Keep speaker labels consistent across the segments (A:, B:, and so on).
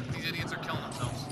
A: these, guys, these idiots are killing themselves.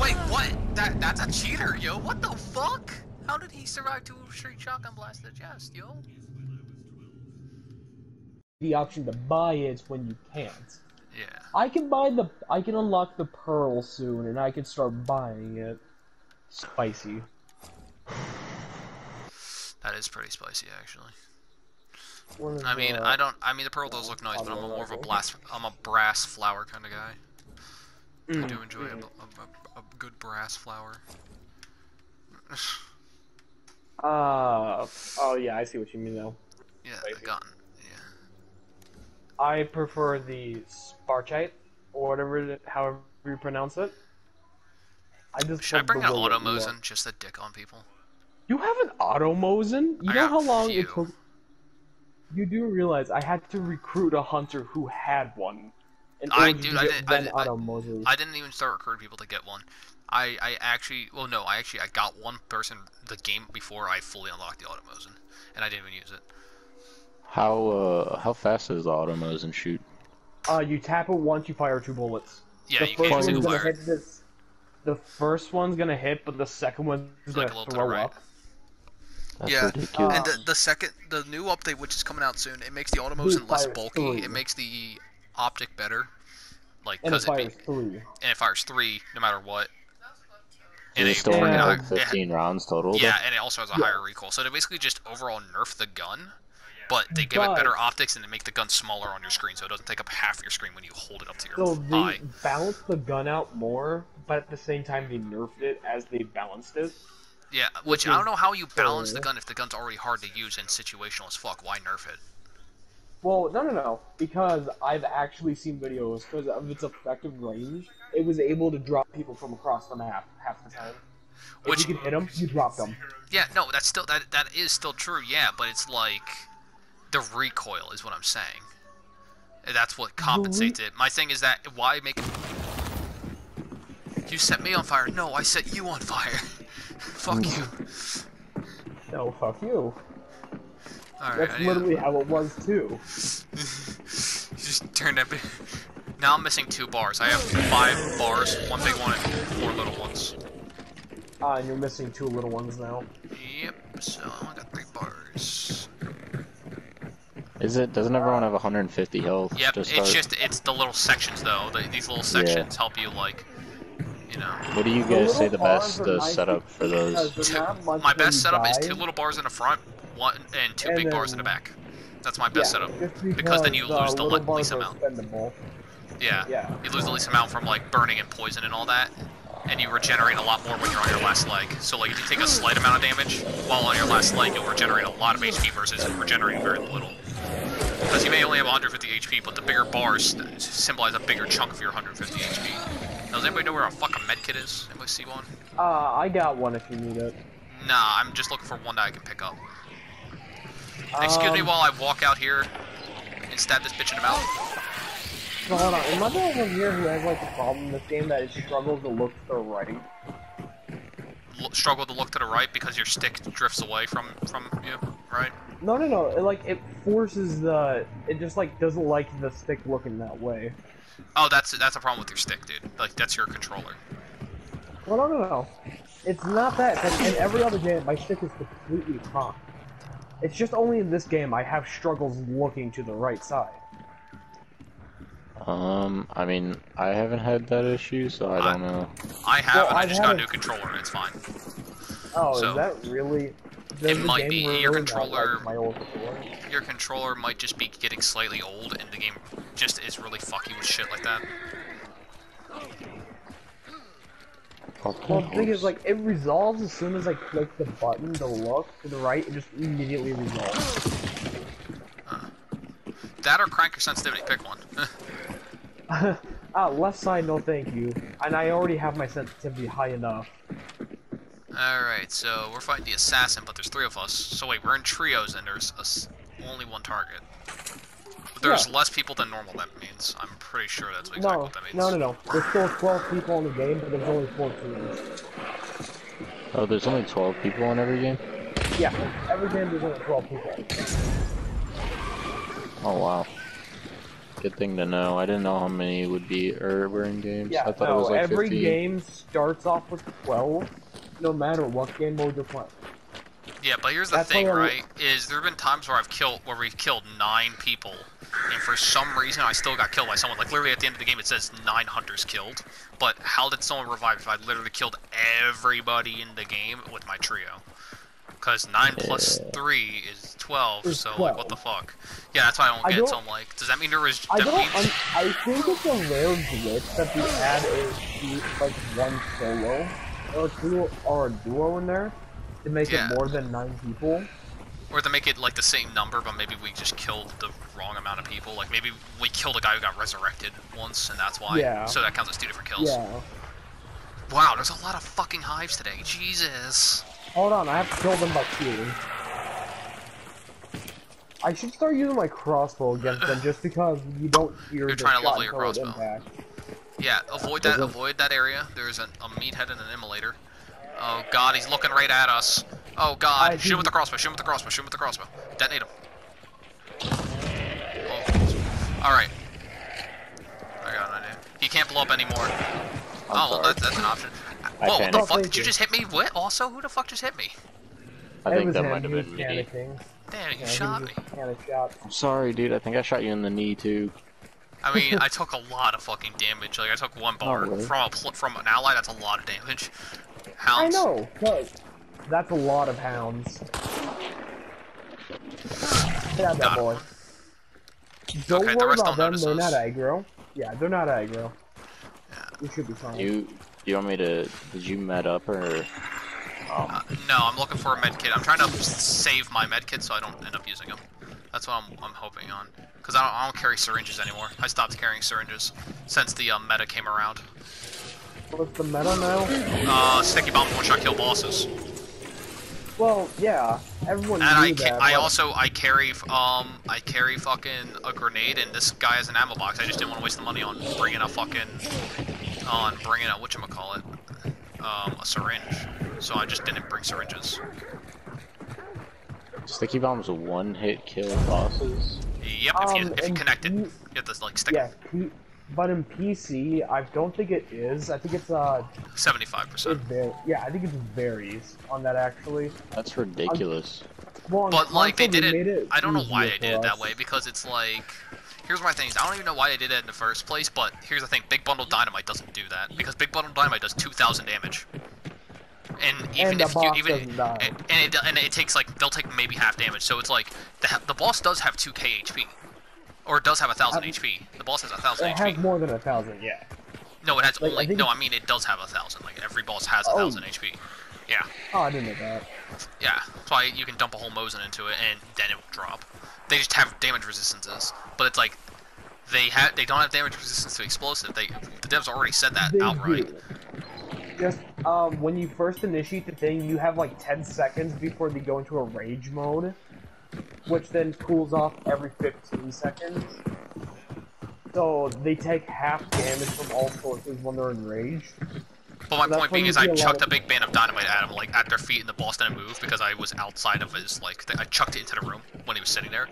A: Wait, what? That that's a cheater, yo. What the fuck? How did he survive two straight shotgun blasts to the chest, yo?
B: The option to buy it when you can't.
A: Yeah.
B: I can buy the. I can unlock the pearl soon, and I can start buying it. Spicy.
A: That is pretty spicy, actually. I mean,
B: uh,
A: I don't. I mean, the pearl does look nice, but I'm more of a blast. I'm a brass flower kind of guy. I do enjoy a, a, a, a good brass flower.
B: Uh, oh yeah, I see what you mean though.
A: yeah, the gun. Yeah.
B: I prefer the Sparchite, or whatever, it- however you pronounce it. I just
A: Should I bring
B: way
A: Automosin just to dick on people?
B: You have an Automosin? You
A: I
B: know how long
A: few.
B: it took? You do realize I had to recruit a hunter who had one.
A: I- dude, I didn't- I I- I didn't even start recruiting people to get one. I, I actually, well, no, I actually, I got one person the game before I fully unlocked the Automosin, and I didn't even use it.
C: How uh how fast does the Automosin shoot?
B: Uh, you tap it once, you fire two bullets.
A: Yeah,
B: the
A: you
B: first
A: can't
B: one's
A: single
B: gonna
A: fire.
B: hit this. The first one's gonna hit, but the second one's
A: Like
B: gonna
A: a little to
B: throw
A: right.
B: up.
C: That's
A: Yeah,
C: ridiculous.
A: And the, the second, the new update, which is coming out soon, it makes the Automosin less bulky.
B: three.
A: It makes the optic better, like
B: And it
A: because it, be-
B: three.
A: and it fires three no matter what.
C: Is it
A: it-
C: still
B: Yeah.
C: only
A: it-
C: like
A: it-
C: 15 rounds total?
A: Yeah, and it also has a
B: Yeah.
A: higher recoil. So they basically just overall nerf the gun, but they give it better optics and they make the gun smaller on your screen, so it doesn't take up half your screen when you hold it up to your
B: So they
A: eye.
B: balanced the gun out more, but at the same time they nerfed it as they balanced it.
A: Yeah, which I don't know how you balance the gun if the gun's already hard to use and situational as fuck. Why nerf it?
B: Well, no, no, no, because I've actually seen videos because of its effective range. It was able to drop people from across the map half the time.
A: Which-
B: if you could hit them, you drop them.
A: Yeah, no, that's still that that is still true. Yeah, but it's like the recoil is what I'm saying. That's what compensates it. My thing is that why make it? You set me on fire. No, I set you on fire. Fuck you.
B: No, fuck you.
A: All right.
B: That's
A: I
B: literally how it was too.
A: just turned that. Big... Now I'm missing two bars. I have five bars, one big one and four little ones.
B: Ah, and you're missing two little ones now.
A: Yep. So I only got three bars.
C: Is it? Doesn't everyone have 150 health?
A: Yep.
C: to
A: It's
C: start?
A: just it's the little sections though. The, these little sections help you like, you know.
C: What do you guys say the best
B: bars
C: uh,
B: nice
C: setup for those?
A: Two,
B: they're not much
A: my best setup is two little bars in the front, one and two
B: And
A: big bars in the back. That's my best
B: yeah,
A: setup.
B: just
A: because then you
B: the
A: lose the
B: little
A: le-
B: bars
A: least amount.
B: expendable.
A: Yeah.
B: Yeah.
A: You lose the least amount from like burning and poison and all that, and you regenerate a lot more when you're on your last leg. So like if you take a slight amount of damage while on your last leg, you'll regenerate a lot of HP versus regenerating very little. Because you may only have 150 HP, but the bigger bars symbolize a bigger chunk of your 150 HP. Does anybody know where a fucking medkit is? Anybody see one?
B: Uh, I got one if you need it.
A: Nah, I'm just looking for one that I can pick up. Excuse me
B: Um,
A: while I walk out here and stab this bitch in the mouth.
B: So hold on, am I the only one here who has like a problem in this game that it struggles to look to the right?
A: L- struggle to look to the right because your stick drifts away from from you, right?
B: No, no, no. It, like it forces the. It just like doesn't like the stick looking that way.
A: Oh, that's that's a problem with your stick, dude. Like that's your controller.
B: Well, no, no, no. It's not that. Like, in every other game, my stick is completely cocked. It's just only in this game I have struggles looking to the right side.
C: Um, I mean, I haven't had that issue, so I don't know.
A: I have,
B: Well,
A: and I
B: I've
A: just got a new controller, and it's fine.
B: Oh,
A: So-
B: is that really? Does the
A: might
B: game
A: be. Your
B: ruin that, like,
A: controller-
B: my old controller.
A: Your controller might just be getting slightly old, and the game just is really fucky with shit like that.
B: Well, the thing is, like, it resolves as soon as I click the button to look to the right. It just immediately resolves.
A: That or crank your sensitivity, pick one.
B: ah, left side, no thank you. And I already have my sensitivity high enough.
A: Alright, so we're fighting the assassin, but there's three of us. So wait, we're in trios and there's a s only one target. But there's
B: Yeah.
A: less people than normal, that means. I'm pretty sure that's exactly
B: No,
A: what that means.
B: no, no, no. There's still 12 people in the game, but there's only 14.
C: Oh, there's only 12 people in every game?
B: Yeah, every game there's only 12 people.
C: Oh, wow. Good thing to know. I didn't know how many would be er, were in games.
B: Yeah,
C: I thought
B: no,
C: it was like
B: every
C: 15.
B: game starts off with 12, no matter what game mode you're playing.
A: Yeah, but here's the
B: That's
A: thing, right? Is there have been times where I've killed, where we've killed nine people, and for some reason I still got killed by someone. Like literally at the end of the game, it says nine hunters killed. But how did someone revive if I literally killed everybody in the game with my trio? Because nine
C: Yeah.
A: three is twelve.
B: Is
A: so like, what the fuck? Yeah, that's why I don't
B: I
A: get.
B: don't-
A: so I'm like, does that mean there was?
B: I don't.
A: means,
B: I think it's a rare glitch that they add a like one solo or two or a duo in there to make
A: Yeah.
B: it more than nine people.
A: or to make it like the same number, but maybe we just killed the wrong amount of people. Like maybe we killed a guy who got resurrected once, and that's why.
B: Yeah.
A: So that counts as two different kills.
B: Yeah.
A: Wow, there's a lot of fucking hives today. Jesus.
B: Hold on, I have to kill them by two. I should start using my crossbow against them just because you don't hear
A: You're
B: the
A: trying to level your crossbow.
B: impacts.
A: Yeah, avoid that. Avoid that area. There's an, a meathead and an immolator. Oh god, he's looking right at us. Oh god,
B: I
A: shoot him with the crossbow. Shoot him with the crossbow. Shoot him with the crossbow. Detonate him. Oh. All right. I got an idea. He can't blow up anymore. oh, well, that, that's an option.
C: I
A: Whoa, what the
C: panicked.
A: fuck? Did you
B: you.
A: just hit me? What? Also, who the fuck just hit me?
C: I think
B: was
C: that
B: him,
C: might have
B: he was
C: been me.
A: Damn, you
B: Yeah,
A: shot
B: he
A: me.
B: was panic shot.
C: I'm sorry, dude. I think I shot you in the knee, too.
A: I mean, I took a lot of fucking damage. Like, I took one bar
C: really?
A: from a pl- from an ally. That's a lot of damage. Hounds.
B: I know, but that's a lot of hounds. Yeah,
A: Got
B: that boy. Don't
A: Okay,
B: worry
A: rest
B: about them, they're
A: notice
B: not
A: us.
B: aggro. Yeah, they're not aggro. We should be fine.
C: You, you want me to? Did you med up or? Um,
A: Uh, no, I'm looking for a med kit. I'm trying to save my med kit so I don't end up using them. That's what I'm, I'm hoping on. Because I don't, I don't carry syringes anymore. I stopped carrying syringes since the um, meta came around.
B: What's the meta now?
A: Uh, sticky bomb one shot kill bosses.
B: Well, yeah, everyone
A: And I,
B: that.
A: I also I carry um I carry fucking a grenade and this guy has an ammo box. I just didn't want to waste the money on bringing a fucking on bringing a what call it um a syringe. So I just didn't bring syringes.
C: Sticky bombs a one-hit kill bosses.
A: Yep, if you
B: Um,
A: if you connect it,
B: you-
A: you have to like stick
B: Yeah, P- but in PC, I don't think it is. I think it's uh,
A: Seventy-five percent.
B: Yeah, I think it varies on that actually.
C: That's ridiculous.
B: Well,
A: But like they did
B: they
A: it, I don't know why
B: easier
A: they did
B: for
A: it that way because it's like, here's my thing. I don't even know why they did it in the first place. But here's the thing: Big Bundle Dynamite doesn't do that because Big Bundle Dynamite does 2,000 damage. And even
B: And
A: if you even and, and it and it takes like they'll take maybe half damage. So it's like the the boss does have 2k HP, or it does have a thousand
B: Um,
A: HP. The boss has a thousand
B: It
A: HP.
B: has more than a thousand, yeah.
A: no, it has
B: like,
A: only
B: think
A: no. I mean it does have a thousand. Like every boss has a
B: Oh.
A: thousand HP. Yeah.
B: Oh, I didn't know that.
A: Yeah, that's why you can dump a whole Mosin into it and then it will drop. They just have damage resistances, but it's like they have they don't have damage resistance to explosive. They the devs already said that
B: They
A: outright.
B: do. Just um, when you first initiate the thing, you have like 10 seconds before they go into a rage mode, which then cools off every 15 seconds. So they take half damage from all sources when they're enraged.
A: But my point being is I
B: see a lot
A: chucked a big band of dynamite at him, like at their feet, and the boss didn't move because I was outside of his like. I chucked it into the room when he was sitting there,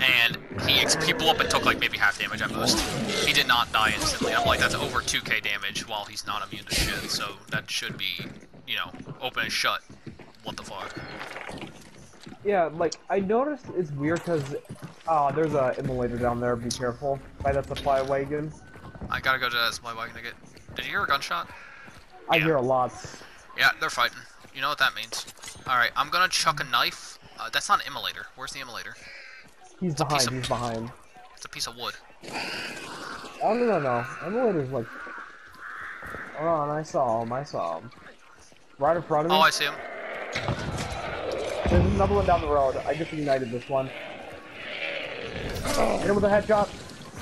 A: and he he blew up and took like maybe half damage at most. He did not die instantly. I'm like, that's over 2k damage while he's not immune to shit, so that should be, you know, open and shut. What the fuck?
B: Yeah, like I noticed it's weird because uh, there's a immolator down there. Be careful by that supply wagon.
A: I gotta go to that supply wagon to get. Did you hear a gunshot?
B: I
A: Yeah.
B: hear a lot.
A: Yeah, they're fighting. You know what that means. Alright, I'm gonna chuck a knife. Uh, that's not an immolator. Where's the immolator?
B: He's
A: piece
B: behind. He's behind.
A: It's a piece of wood.
B: Oh no no no! Immolator's like. Hold on, I saw him. I saw him. Right in front of me.
A: Oh, I see him.
B: There's another one down the road. I just ignited this one. Hit him with a headshot.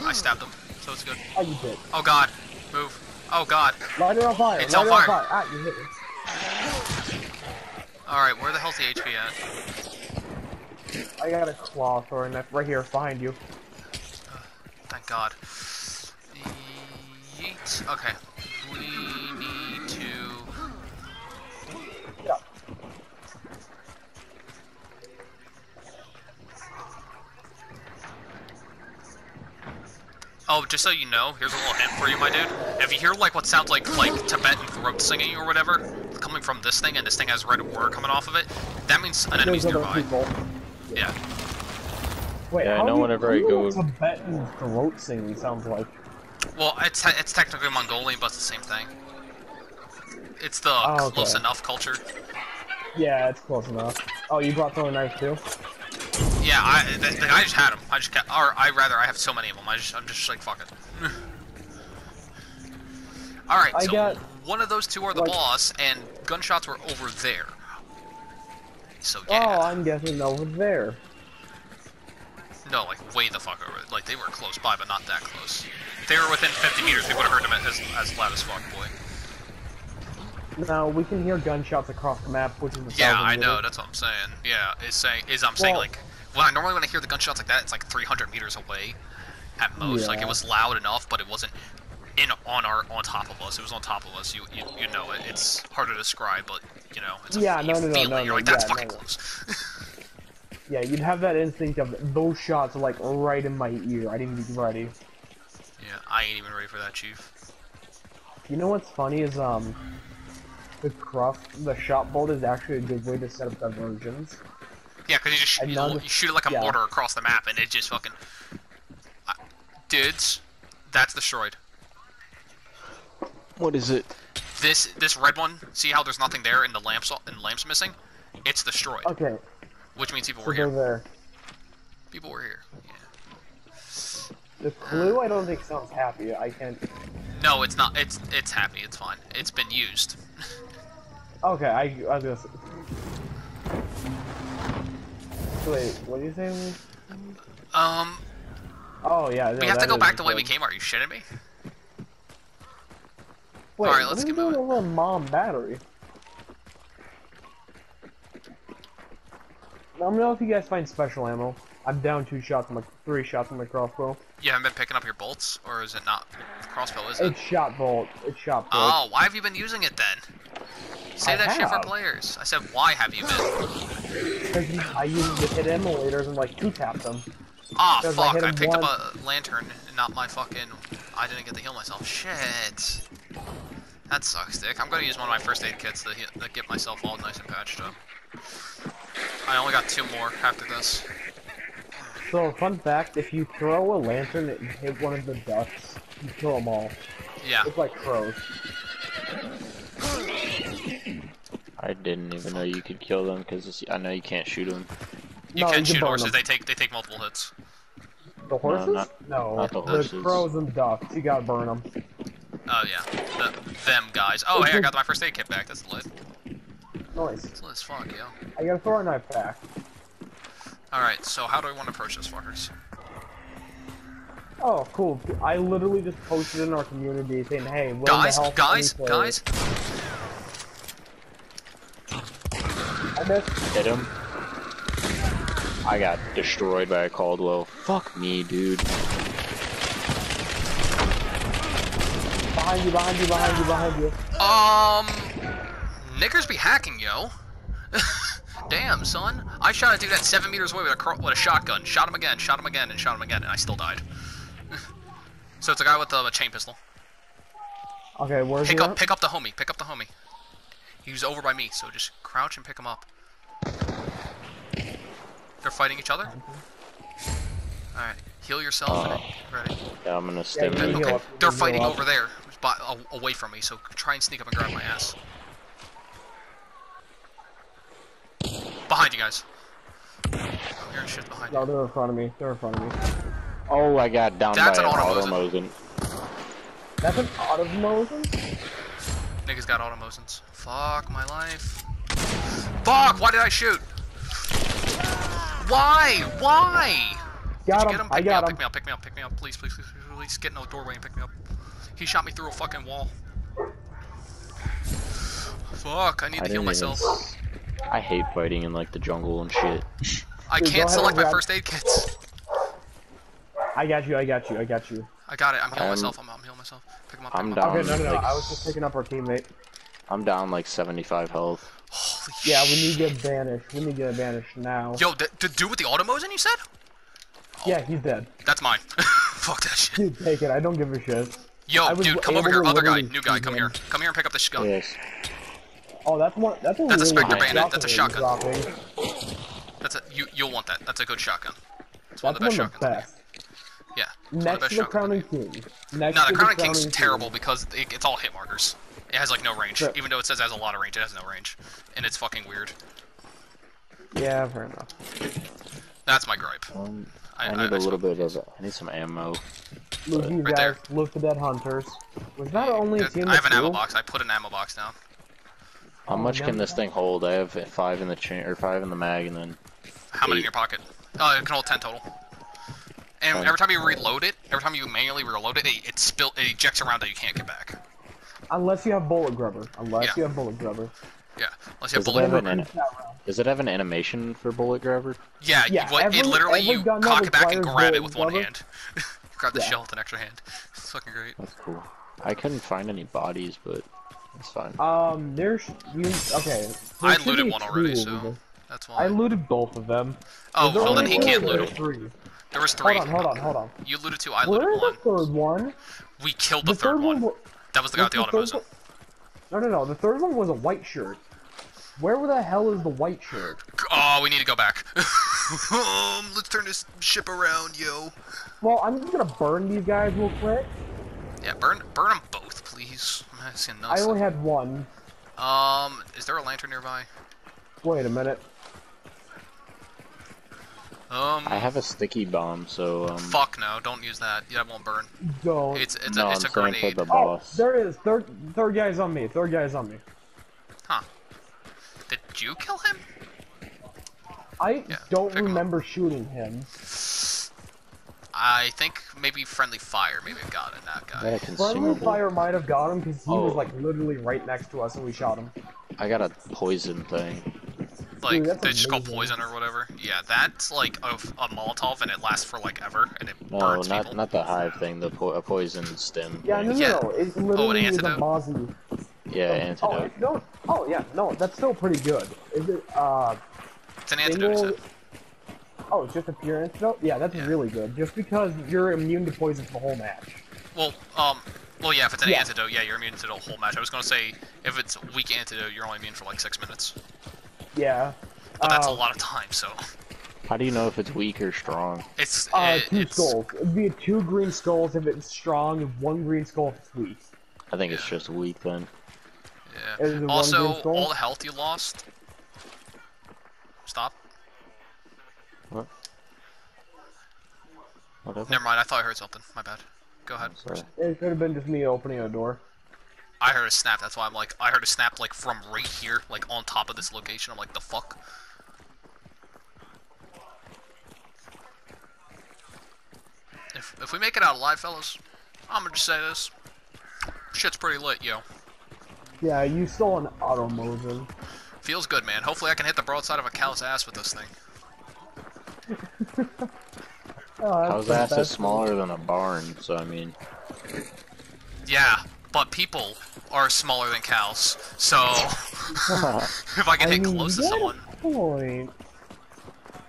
A: I stabbed him, so it's good.
B: Oh, you did.
A: Oh god. Move. Oh god.
B: Light her on fire.
A: It's
B: Light
A: on fire.
B: fire. Ah, you hit me.
A: Alright, where the hell's the HP at?
B: I got a claw throwing that right here behind you.
A: Thank god. Yeet. Okay. Oh, just so you know, here's a little hint for you, my dude. If you hear like what sounds like like Tibetan throat singing or whatever coming from this thing, and this thing has red aura coming off of it, that means an enemy's nearby.
B: people.
A: Yeah.
B: Wait,
C: Yeah, I
B: how
C: know
B: do you-
C: whenever
B: how
C: I
B: do you know
C: go-
B: what Tibetan throat singing sounds like.
A: Well, it's it's technically Mongolian, but it's the same thing. It's the
B: Oh, okay.
A: close enough culture.
B: Yeah, it's close enough. Oh, you brought throwing knives too?
A: Yeah, I the, the, I just had them. I just kept, or I rather I have so many of them. I just I'm just like fuck it. All right,
B: I
A: so
B: got,
A: one of those two are the
B: like-
A: boss, and gunshots were over there. So
B: Oh, I'm guessing over there.
A: no, like way the fuck over. Like they were close by, but not that close. If they were within 50 meters, we would have heard them as as loud as fuck, boy.
B: Now we can hear gunshots across the map, which is the
A: Yeah, I know. That's what I'm saying. Yeah, is saying is I'm saying like I normally when I hear the gunshots like that, it's like 300 meters away, at most. Like it was loud enough, but it wasn't in on our on top of us. It was on top of us. You you, you know it. It's hard to describe, but you know it's a
B: Yeah,
A: you
B: no, no, no, no.
A: You're
B: no,
A: like that's
B: yeah,
A: fucking
B: no,
A: close.
B: Yeah, you'd have that instinct of those shots are like right in my ear. I didn't be ready.
A: yeah, I ain't even ready for that, chief.
B: You know what's funny is um, the cruff, the shot bolt is actually a good way to set up diversions.
A: Yeah, because you just shoot,
B: I
A: you, you shoot it like a
B: yeah.
A: mortar across the map, and it just fucking. I dudes, that's destroyed.
C: What is it?
A: This this red one. See how there's nothing there, and the lamps and the lamps missing. It's destroyed,
B: Okay,
A: which means people
B: so
A: were here.
B: there.
A: People were here. Yeah.
B: The clue I don't think sounds happy. I can't.
A: No, it's not. It's it's happy. It's fine. It's been used.
B: Okay, I, I was gonna. Wait, what do you say?
A: Um,
B: Oh yeah.
A: we have to go back the way we came. Are you shitting me?
B: Wait,
A: Alright,
B: what
A: let's get moving.
B: a mom battery? Let me know if you guys find special ammo. I'm down two shots on my three shots on my crossbow.
A: You haven't been picking up your bolts, or is it not crossbow? Is it?
B: It's shot bolt. It's shot bolt.
A: Oh, why have you been using it then? Say
B: I
A: that shit for players. I said, why have you been?
B: Because I used it to hit immolators and like two tap them.
A: Ah,
B: Because I
A: fuck!
B: hit
A: I, picked
B: once.
A: up a lantern, and not my fucking. I didn't get to heal myself. Shit. That sucks, Dick. I'm gonna use one of my first aid kits to, he- to get myself all nice and patched up. I only got two more after this.
B: So fun fact: if you throw a lantern and hit one of the ducks, you kill them all.
A: Yeah.
B: It's like crows.
C: I didn't even know you could kill them because I know you can't shoot them.
A: You
B: No,
A: can
B: you
A: shoot
B: burn
A: horses.
B: them.
A: They take they take multiple hits.
B: The horses?
C: not-
B: no,
C: not the horses.
B: crows and ducks. You gotta burn them.
A: Oh yeah, the, them guys. Oh hey, I got my first aid kit back. That's lit.
B: Nice.
A: That's lit as fuck, yo.
B: I got a throwing knife back.
A: All right, so how do we want to approach this fuckers?
B: Oh, cool. I literally just posted in our community saying, "Hey, willing
A: Guys,
B: to help
A: guys,
B: any
A: guys.
B: I missed.
C: Hit him. I got destroyed by a Caldwell. Fuck me, dude.
B: Behind you, behind you, behind you, behind you.
A: Um, niggers be hacking, yo. damn, son. I shot a dude at seven meters away with a cro- with a shotgun. Shot him again, shot him again, and shot him again, and I still died. so it's a guy with uh, a chain pistol.
B: Okay, where's
A: Pick
B: he
A: up,
B: at?
A: pick up the homie. Pick up the homie. He was over by me, so just crouch and pick him up. They're fighting each other. All right, heal yourself.
C: Uh,
A: and ready.
C: Yeah, I'm gonna stim
B: you
C: it.
B: heal
A: Okay, they're fighting over there, by, away from me. So try and sneak up and grab my ass. Behind you guys. I'm hearing shit behind
B: No,
A: you.
B: they're in front of me. They're in front of me.
C: Oh, I got down
A: That's
C: by
A: an
C: an
A: automosin.
C: automosin.
B: That's an automosin?
A: Niggas got automosins. Fuck my life. Fuck! Why did I shoot? Why? Why?
B: Got
A: Get
B: him.
A: him.
B: I
A: Pick me
B: got
A: up.
B: him.
A: Pick me up. Pick me up. Pick me up. Please, please, please, please, please. Get in the doorway and pick me up. He shot me through a fucking wall. Fuck! I need
C: I
A: to heal myself.
C: even. I hate fighting in like the jungle and shit.
A: I
B: Dude,
A: can't select my first aid kits.
B: I got you. I got you. I got you.
A: I got it. I'm healing
C: Um,
A: myself. I'm, I'm healing myself. Pick him up. Pick
C: I'm
A: him
C: down.
A: up.
B: Okay, no, no, no.
C: like-
B: I was just picking up our teammate.
C: I'm down like 75 health.
A: Holy
B: Yeah, we need to get banished. We need to get banished now.
A: Yo, the, the dude with the automosin you said?
B: Yeah, he's dead.
A: That's mine. Fuck that shit.
B: Dude, take it. I don't give a shit.
A: Yo,
B: I was
A: dude, come over here. Other guy, new guy, come
B: him.
A: here. Come here and pick up this gun.
C: Yes.
B: Oh, that's one. That's a
A: That's a Spectre
B: good
A: Bandit, that's a shotgun.
B: Dropping.
A: That's a you. You'll want that. That's a good shotgun. It's one
B: That's
A: of the
B: one
A: best
B: of
A: shotguns.
B: best.
A: Yeah. it's
B: Next
A: best
B: to the
A: shotguns.
B: Crowning King. Next
A: No, the Crowning King's
B: Crowning
A: terrible because it, it's all hit markers. It has like no range.
B: Sure.
A: Even though it says it has a lot of range, it has no range, and it's fucking weird.
B: Yeah, fair enough.
A: That's my gripe.
C: Um,
A: I,
C: I
A: I-
C: need
A: I
C: a little bit of. I need some ammo.
B: Look, you
A: Right
B: guys,
A: there.
B: look for dead hunters. Was that only a
A: There-
B: team
A: I have
B: of
A: an ammo box. I put an ammo box down.
C: How
B: Oh,
C: much can this thing hold? I have five in the chain or five in the mag, and then
A: How many in your pocket? Uh, it can hold ten total. And every time you reload it, every time you manually reload it, it, it spill, it ejects around that you can't get back.
B: Unless you have bullet grubber. Unless
A: Yeah.
B: you have bullet grubber.
A: Yeah, unless you have
C: Does it
A: bullet.
C: have an
B: Never
C: an-
B: keep that round.
C: does it have an animation for bullet grabber?
A: Yeah,
B: Yeah,
A: you, what,
B: every-
A: it literally you cock it back and grab it with one
B: rubber-
A: hand. grab the
B: Yeah.
A: shell with an extra hand. It's fucking great.
C: That's cool. I couldn't find any bodies, but it's fine.
B: Um, there's you. Okay. there
A: I looted one already, so
B: of them.
A: that's
B: I looted both of them.
A: Oh,
B: Was there
A: well then he can't loot
B: there
A: them.
B: Three.
A: There was three.
B: Hold on, hold on, hold on.
A: You looted two. I looted one.
B: Where's the third one?
A: We killed the,
B: The
A: third one.
B: wa-
A: That was the guy with the
B: the third No, no, no. The third one was a white shirt. Where the hell is the white shirt?
A: Oh, we need to go back. um, let's turn this ship around, yo.
B: Well, I'm just gonna burn these guys real quick.
A: Yeah, burn, burn them both, please. I'm asking
B: I only had one.
A: Um, is there a lantern nearby?
B: Wait a minute.
A: Um,
C: I have a sticky bomb, so um.
A: fuck no, don't use that. Yeah, it won't burn.
B: Don't.
A: It's it's
C: no,
A: a, it's a
C: I'm saying
A: grenade.
C: for the
B: oh,
C: boss.
B: there it is. Third, third guy's on me. Third guy's on me. Huh?
A: Did you kill him?
B: I
A: Yeah,
B: don't
A: pick 'em up.
B: remember shooting him.
A: I think maybe friendly fire. Maybe I got it, that
C: I
A: guy.
C: got
B: Friendly fire might have got him because he was
C: Oh.
B: like literally right next to us and we shot him.
C: I got a poison thing.
A: Like
B: that's
A: they just call poison or whatever. Yeah, that's like a, a Molotov and it lasts for like ever and it
C: No,
A: burns
C: not
A: people.
C: not the hive thing. The po- a poison stem.
B: Yeah, no, no,
A: Yeah.
B: no. It literally is a
A: antidote?
B: Mozzie.
C: Yeah,
B: Oh,
C: antidote.
B: it- no. Oh, yeah. No, that's still pretty good. Is it? Uh,
A: It's an antidote.
B: single. Oh, it's just a pure antidote. Yeah, that's
A: Yeah.
B: really good. Just because you're immune to poison for the whole match.
A: Well, um, well, yeah. If it's an
B: Yeah.
A: antidote, yeah, you're immune to the whole match. I was gonna say if it's weak antidote, you're only immune for like six minutes,
B: Yeah.
A: but that's a
B: Uh,
A: lot of time. So
C: How do you know if it's weak or strong?
A: it's
B: Uh,
A: it-
B: two
A: it's
B: skulls. It'd be two green skulls if it's strong, and one green skull if it's weak.
C: I think it's just weak then.
A: yeah.
B: Is it one
A: Also, all the health you lost. Stop.
C: What? Whatever.
A: Never mind. I thought I heard something. My bad. Go ahead.
C: Sorry.
B: It could have been just me opening a door.
A: I heard a snap. That's why I'm like, I heard a snap like from right here, like on top of this location. I'm like, the fuck. If if we make it out alive, fellas, I'm gonna just say this. Shit's pretty lit, yo.
B: Yeah, you stole an automosin.
A: Feels good, man. Hopefully, I can hit the broadside of a cow's ass with this thing.
B: Oh, that's
C: How's
B: the
C: ass is smaller than a barn, so I mean,
A: Yeah, but people are smaller than cows, so if I can
B: I
A: hit
B: mean,
A: close to someone,
B: point,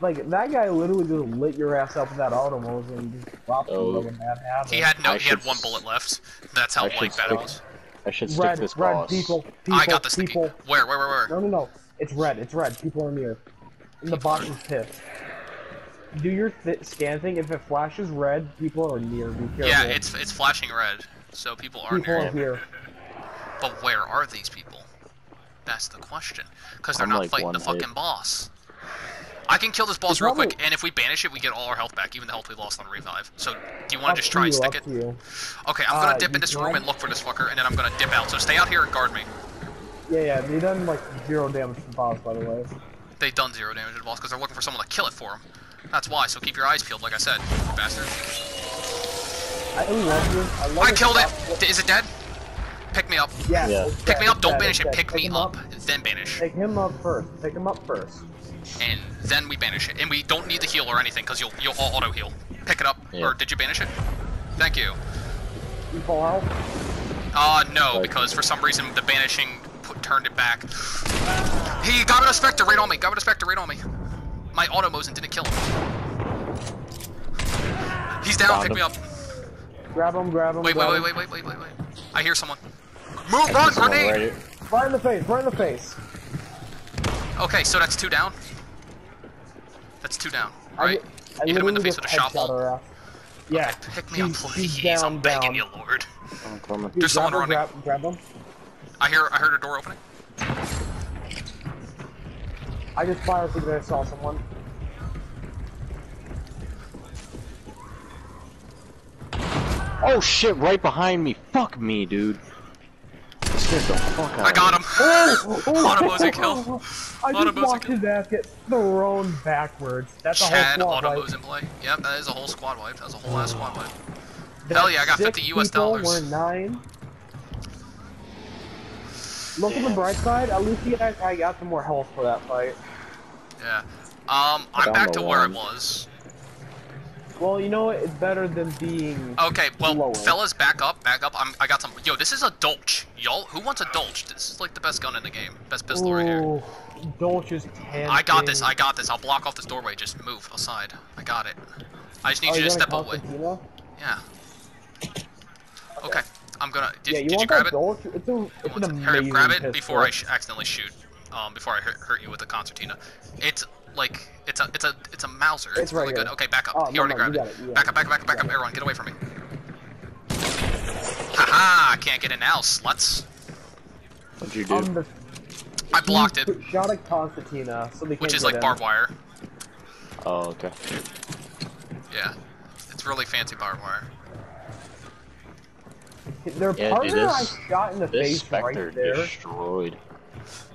B: like that guy literally just lit your ass up with that automos and just dropped
C: Oh.
B: you like a bad habit.
A: He had no.
C: I
A: He had one bullet left. That's how
C: I should
A: like bad it was.
C: I should stick
B: red,
C: this
B: red
C: boss.
B: people, people,
A: I got the sticky.
B: people.
A: Where? Where? Where? Where?
B: No, no, no. It's red. It's red. People are near. And the box is pissed. Do your th scan thing. If it flashes red, people are near. Be careful.
A: Yeah, it's it's flashing red, so people are
B: people
A: near.
B: are here.
A: But where are these people? That's the question. Because they're
C: I'm
A: not
C: like
A: fighting the
C: hit.
A: fucking boss. I can kill this boss
B: It's
A: real
B: probably-
A: quick, and if we banish it, we get all our health back, even the health we lost on revive. So, do you want to just try and stick it? Okay, I'm gonna
B: Uh,
A: dip in this room
B: can-
A: and look for this fucker, and then I'm gonna dip out. So stay out here and guard me.
B: Yeah, yeah. They done like zero damage to the boss, by the way.
A: They done zero damage to the boss because they're looking for someone to kill it for them. That's why. So keep your eyes peeled, like I said, bastard.
B: I love you. I love
A: I
B: it.
A: killed it.
B: Stop-
A: Is it dead? Pick me up.
B: Yeah.
C: Yeah.
A: Pick me up. Don't banish it. Pick
B: Pick
A: me
B: him
A: up, then banish.
B: Pick him up first. Pick him up first.
A: and then we banish it. And we don't need the heal or anything because you'll you'll all auto heal. Pick it up,
C: Yeah.
A: or did you banish it? Thank you.
B: You fall out.
A: Uh, no, because for some reason the banishing put, turned it back. He got a specter right on me. Got a specter right on me. My auto mosin didn't kill him. He's down.
C: Got
A: pick
C: him.
A: me up.
B: Grab him. Grab him.
A: Wait, wait,
B: grab
A: wait,
B: him.
A: wait, wait, wait, wait, wait. I hear someone. Move, run, grenade.
C: right.
B: Right in the face. Right in the face.
A: Okay, so that's two down. That's two down, right?
B: li- I
A: You hit him in the face with a
B: just
A: shot
B: headshot
A: bolt.
B: her. Uh, yeah.
A: Pick me up, please.
B: she's down,
A: I'm begging
B: down.
A: you, Lord.
C: I'm coming.
B: Dude,
A: There's someone
B: grab him,
A: running.
B: Grab, grab him.
A: I hear, I heard a door opening.
B: I just fired because I saw someone.
C: Oh shit! Right behind me. Fuck me, dude. Scared the fuck out
A: I got him.
B: Oh, oh,
A: Automo's a kill.
B: I just
A: a
B: watched his ass get thrown backwards. That's a
A: Chad
B: whole squad
A: Automo's
B: wipe.
A: in play. Yep, that is a whole squad wipe. That's a whole ass squad wipe.
B: That's
A: Hell yeah, I got 50 US dollars.
B: We're nine. Look on the bright side. At least you guys, I got some more health for that fight.
A: Yeah. Um, I'm back
C: the
A: to where I was.
B: Well, you know what? It's better than being.
A: Okay, well,
B: Lower.
A: fellas, back up, back up. I'm, I got some. Yo, this is a Dolch. Y'all, who wants a Dolch? This is like the best gun in the game. Best pistol right here.
B: Ooh, don't.
A: I got this. I got this. I'll block off this doorway. Just move aside. I got it. I just need
B: Oh,
A: you to step away. Yeah. Okay. I'm gonna. Did,
B: yeah, you
A: did you
B: want
A: grab it?
B: Dolch? It's, a, it's an
A: Hurry
B: amazing
A: up, grab it
B: pistol.
A: before I accidentally shoot. Um, before I hurt, hurt you with the concertina. It's like it's a it's a it's a Mauser. It's,
B: It's right
A: really good.
B: here.
A: Okay, back up.
B: Oh,
A: he
B: no,
A: already
B: no,
A: grabbed it.
B: it, you
A: Back up, back up, back up, back up. Everyone, get away from me. Haha! I can't get it now, sluts.
C: What'd you do?
B: On the,
A: I blocked it,
B: he Shot at concertina, so they
A: which
B: can't
A: is like
B: in.
A: barbed wire.
C: Oh, okay.
A: Yeah, it's really fancy barbed wire.
B: Their
C: Yeah,
B: partner
C: dude,
B: I
C: this-
B: shot in the face
C: Spectre
B: right there.
C: destroyed.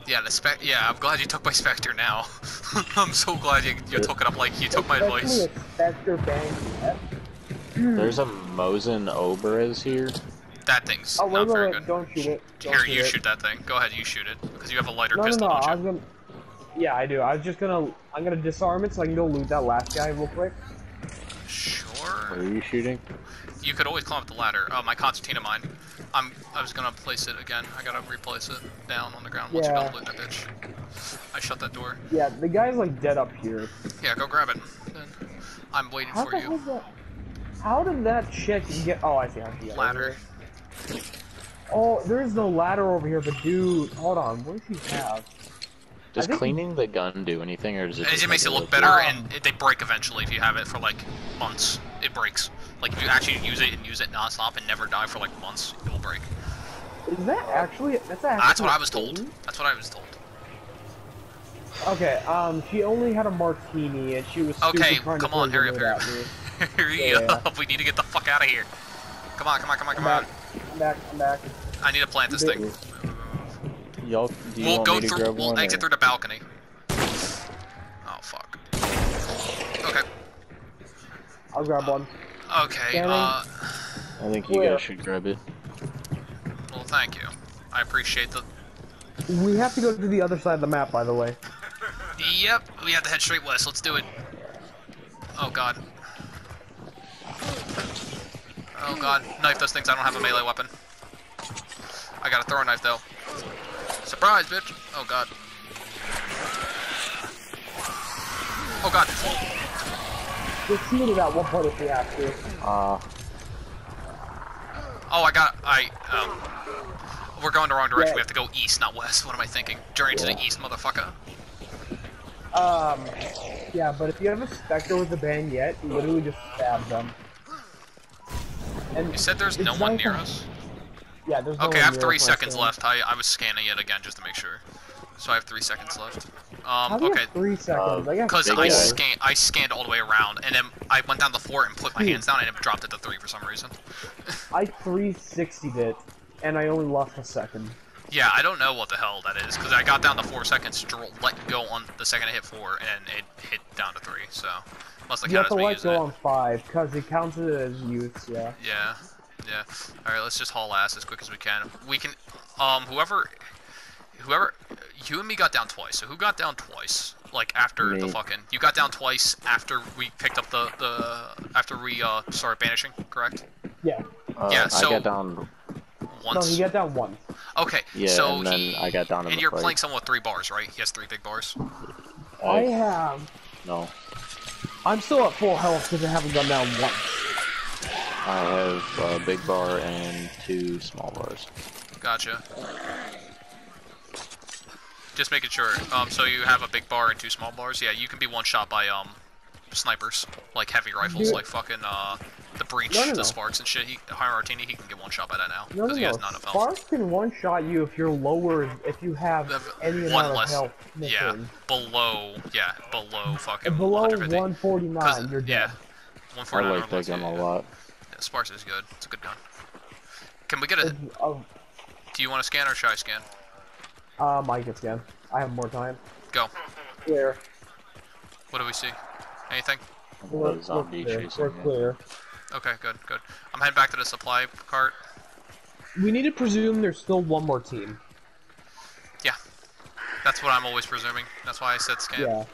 A: Yeah, the spec. Yeah, I'm glad you took my Spectre now. I'm so glad you, you took it up like you took my
B: Especially
A: advice.
B: Spectre bang.
C: There's a Mosin Obrez here.
A: That thing's
B: Oh wait,
A: not
B: wait,
A: very
B: wait!
A: good.
B: Don't shoot it. Don't
A: Here,
B: shoot
A: you
B: it.
A: shoot that thing. Go ahead, you shoot it because you have a lighter
B: No, no,
A: pistol,
B: no! I
A: don't
B: was
A: you?
B: gonna. Yeah, I do. I was just gonna. I'm gonna disarm it so I can go loot that last guy real quick.
C: Where
A: Sure.
C: are you shooting?
A: You could always climb up the ladder. Oh, my concertina mine. I'm. I was gonna place it again. I gotta replace it down on the ground once
B: Yeah.
A: you go loot that bitch. I shut that door.
B: Yeah, the guy's like dead up here.
A: Yeah, go grab it. Then I'm waiting
B: How
A: for
B: the
A: you.
B: hell's that? How did that chick get? Oh, I see. I see.
A: Ladder.
B: Oh, there's no ladder over here, but dude, hold on. What does he have?
C: Does cleaning the gun do anything, or does it?
A: It
C: just
A: just makes it
C: make
A: look better, and it, they break eventually if you have it for like months. It breaks. Like if you actually use it and use it nonstop and never die for like months, it will break.
B: Is that actually? That's actually.
A: That's what I was told. That's what I was told.
B: Okay. Um, she only had a martini, and she was.
A: Okay, come on,
B: throw
A: hurry up,
B: grenade
A: hurry
B: at me.
A: Hurry
B: Yeah.
A: up! We need to get the fuck out of here. Come on, come on, come on,
B: Come
A: come on.
B: back. Come back. Come back.
A: I need to plant this thing.
C: Y'all, do you
A: We'll
C: want
A: go
C: me to
A: through.
C: grab
A: We'll
C: one?
A: exit
C: or-
A: through the balcony. Oh fuck. Okay.
B: I'll grab one.
A: Okay.
B: Scanning.
A: Uh.
C: I think you guys should grab it.
A: Well, thank you. I appreciate the.
B: We have to go to the other side of the map, by the way.
A: Yep. We have to head straight west. Let's do it. Oh god. Oh god. Knife those things. I don't have a melee weapon. I got a throw knife though. Surprise, bitch. Oh god. Oh god.
B: Just shoot it at one point if we have to.
C: Uh,
A: Oh, I got. I. Um. We're going the wrong direction.
B: Yeah.
A: We have to go east, not west. What am I thinking? Journey to the east, motherfucker.
B: Um, yeah, but if you have a Spectre with a bayonet, you literally just stab them. And
A: You said there's no one near us?
B: Yeah, there's no
A: Okay,
B: one
A: I have
B: near
A: three
B: us when I
A: seconds left. I, I was scanning it again just to make sure. So I have three seconds left.
B: How
A: Um,
B: do you
A: okay.
B: have three seconds?
A: Because I
C: guy.
A: scanned, I scanned all the way around, and then I went down the floor and put my hands down, and it dropped it to three for some reason.
B: I 360'd it, and I only lost a second.
A: Yeah, I don't know what the hell that is, because I got down to four seconds, let go on the second I hit four, and it hit down to three, so... Must have
B: You have to let go
A: it.
B: on five, because it counts it as use, yeah.
A: Yeah, yeah. Alright, let's just haul ass as quick as we can. We can, um, whoever, whoever, you and me got down twice, so who got down twice? Like, after the fucking, you got down twice after we picked up the, the, after we, uh, started banishing, correct?
B: Yeah.
C: uh,
A: Yeah, so-
C: I got down.
A: Once?
B: No, you get down once.
A: Okay,
C: Yeah,
A: so
C: and then
A: he,
C: I got down in
A: and
C: the
A: you're
C: fight.
A: playing someone with three bars, right? He has three big bars.
B: I
C: I,
B: have...
C: no,
B: I'm still at full health because I haven't gone down once.
C: I have a big bar and two small bars.
A: Gotcha. Just making sure. Um, so you have a big bar and two small bars. Yeah, you can be one shot by um snipers, like heavy rifles,
B: Dude.
A: like fucking uh the breach,
B: No, no,
A: the
B: no.
A: sparks and shit. He Hierartini, he can get one shot by that now
B: No, no,
A: because he has none of health.
B: Sparks can one-shot you if you're lower, if you have
A: The-
B: any
A: one
B: amount of
A: less-
B: health
A: Yeah, below. Yeah, below fucking
B: And below
A: 150.
B: 149,
A: 'Cause-
B: you're dead.
A: yeah,
C: I like
A: or
C: that
A: less,
C: gun a lot.
A: Yeah, Sparks is good. It's a good gun. Can we get a?
B: Uh,
A: Do you want to scan or should I scan?
B: Uh, Mike, it's again. I have more time.
A: Go.
B: Clear.
A: What do we see? Anything?
B: We're,
C: The
B: we're
C: zombie
B: clear.
C: chasing
B: We're clear.
A: Okay, good, good. I'm heading back to the supply cart.
B: We need to presume there's still one more team.
A: Yeah, that's what I'm always presuming. That's why I said scan.
B: Yeah.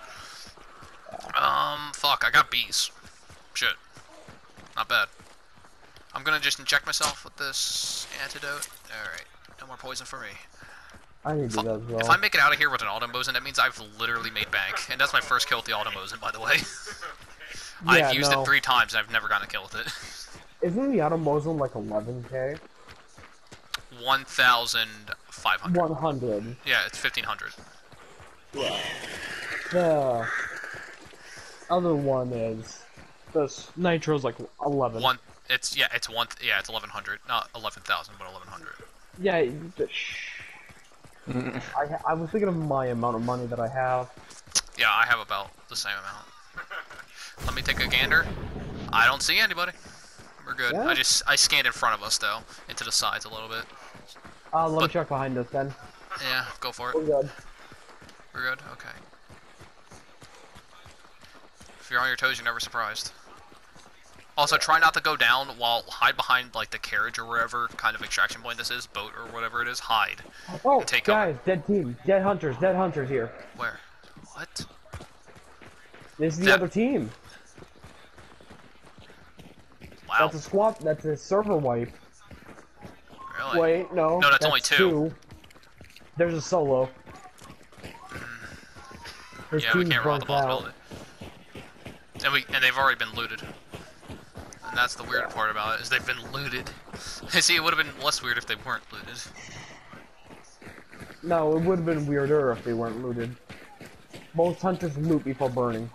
A: Um, fuck, I got bees. Shit. Not bad. I'm gonna just inject myself with this antidote. Alright, no more poison for me.
B: I need to do that as well.
A: If I make it out of here with an automosin, that means I've literally made bank. And that's my first kill with the automosin, by the way.
B: Yeah,
A: I've used
B: no.
A: it three times and I've never gotten a kill with it.
B: Isn't the Automosin like 11k?
A: 1,500.
B: 100.
A: Yeah, it's 1,500.
B: The other one is the s- Nitro's like 11.
A: One, it's, yeah, it's one, yeah, it's 1,100. Not 11,000, but 1,100.
B: Yeah. I, I was thinking of my amount of money that I have.
A: Yeah, I have about the same amount. Let me take a gander. I don't see anybody. We're good.
B: Yeah?
A: I just I scanned in front of us though, into the sides a little bit.
B: Uh, let
A: But-
B: me check behind us then.
A: Yeah, go for it.
B: We're good.
A: We're good. Okay. If you're on your toes, you're never surprised. Also, try not to go down while hide behind like the carriage or wherever kind of extraction point this is, boat or whatever it is. Hide.
B: Oh,
A: Take
B: guys, dead team. Dead hunters. Dead hunters here.
A: Where? What?
B: This is the
A: That-
B: other team.
A: Wow.
B: That's a squad. That's a server wipe.
A: Really?
B: Wait, no.
A: No, that's only two.
B: There's a solo. Hmm. His
A: Yeah, we can't roll the possibility. And we and they've already been looted. And that's the weird part about it is they've been looted. See, it would have been less weird if they weren't looted.
B: No, it would have been weirder if they weren't looted. Most hunters loot before burning.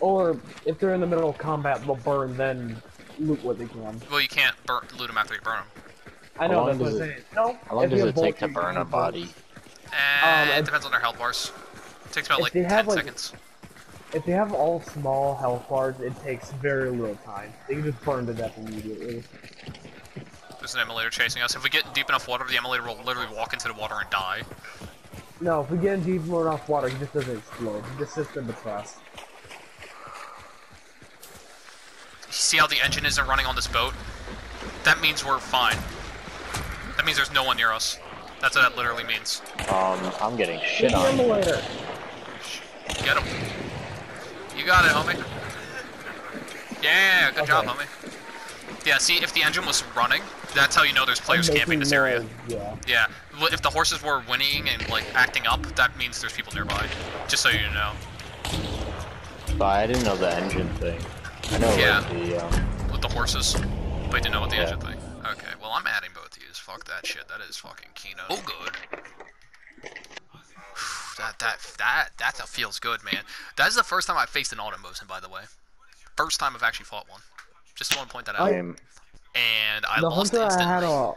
B: Or if they're in the middle of combat, they'll burn, then loot what they can.
A: Well, you can't burn, loot them after you burn them.
B: I know that's what I'm saying. No.
C: How long
B: if you
C: does
B: have
C: it take to burn a body?
A: And
B: Um,
A: it depends on their health bars. It takes about like 10
B: like-
A: seconds.
B: If they have all small health bars, it takes very little time. They can just burn to death immediately.
A: There's an immolator chasing us. If we get deep enough water, the immolator will literally walk into the water and die.
B: No, if we get in deep enough water, he just doesn't explode. He just sits in the press.
A: See how the engine isn't running on this boat? That means we're fine. That means there's no one near us. That's what that literally means.
C: Um, I'm getting shit
B: the
C: on.
B: immolator.
A: Get him. You got it, homie. Yeah, good job, homie. Yeah, see, if the engine was running, that's how you know there's players camping
B: making
A: this area.
B: noise, Yeah.
A: Yeah, if the horses were whinnying and like acting up, that means there's people nearby. Just so you know.
C: But I didn't know the engine thing. I know
A: Yeah.
C: like the um,
A: With the horses, but you didn't know what the
C: Yeah.
A: engine thing. Okay, well I'm adding both of these. Fuck that shit. That is fucking Kino. Oh good. That that that that feels good, man. That is the first time I faced an automosin, by the way. First time I've actually fought one. Just want to point that out.
C: same.
A: and I
B: the
A: lost
B: hunter I had a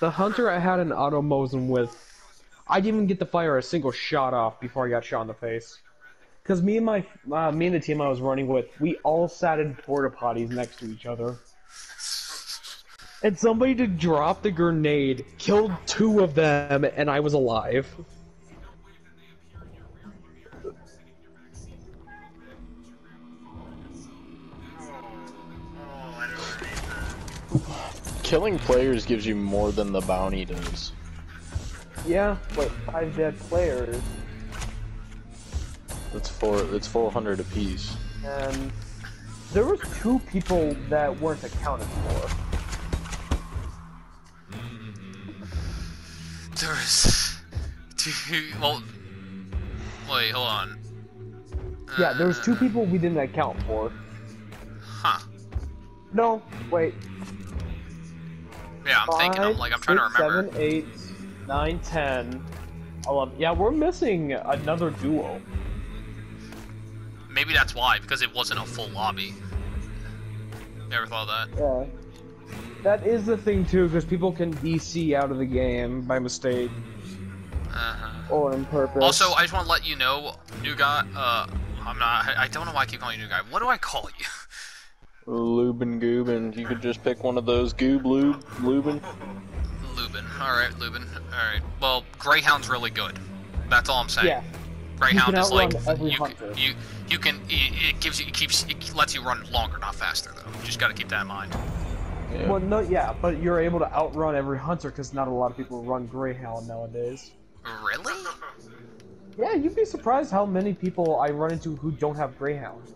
B: the hunter I had an auto Mosin with, I didn't even get to fire a single shot off before I got shot in the face. Because me and my uh, me and the team I was running with, we all sat in porta potties next to each other. And somebody to drop the grenade killed two of them, and I was alive.
C: Killing players gives you more than the bounty does.
B: Yeah, wait, five dead players,
C: That's four. That's four hundred apiece.
B: and there was two people that weren't accounted for.
A: There's two. Well, wait, hold on.
B: Yeah, there was two
A: Uh,
B: people we didn't account for.
A: Huh.
B: No, wait.
A: Yeah, I'm thinking. I'm like, I'm trying to
B: six,
A: remember.
B: Seven, eight, nine, ten, eleven. Yeah, we're missing another duo.
A: Maybe that's why, because it wasn't a full lobby. Never thought of that.
B: Yeah. That is the thing too, because people can DC out of the game by mistake
A: Uh-huh.
B: or on purpose.
A: Also, I just want to let you know, new guy. Uh, I'm not. I I don't know why I keep calling you new guy. What do I call you?
C: Lubin Goobin. You could just pick one of those Goob Lube Lubin.
A: Lubin. All right, Lubin. All right. Well, Greyhound's really good. That's all I'm saying.
B: yeah,
A: Greyhound is like you,
B: hunter.
A: you you can it, it gives you it keeps it lets you run longer, not faster though. You just got to keep that in mind.
C: Yeah.
B: well, no, yeah, but you're able to outrun every hunter because not a lot of people run Greyhound nowadays.
A: Really?
B: Yeah, you'd be surprised how many people I run into who don't have Greyhound.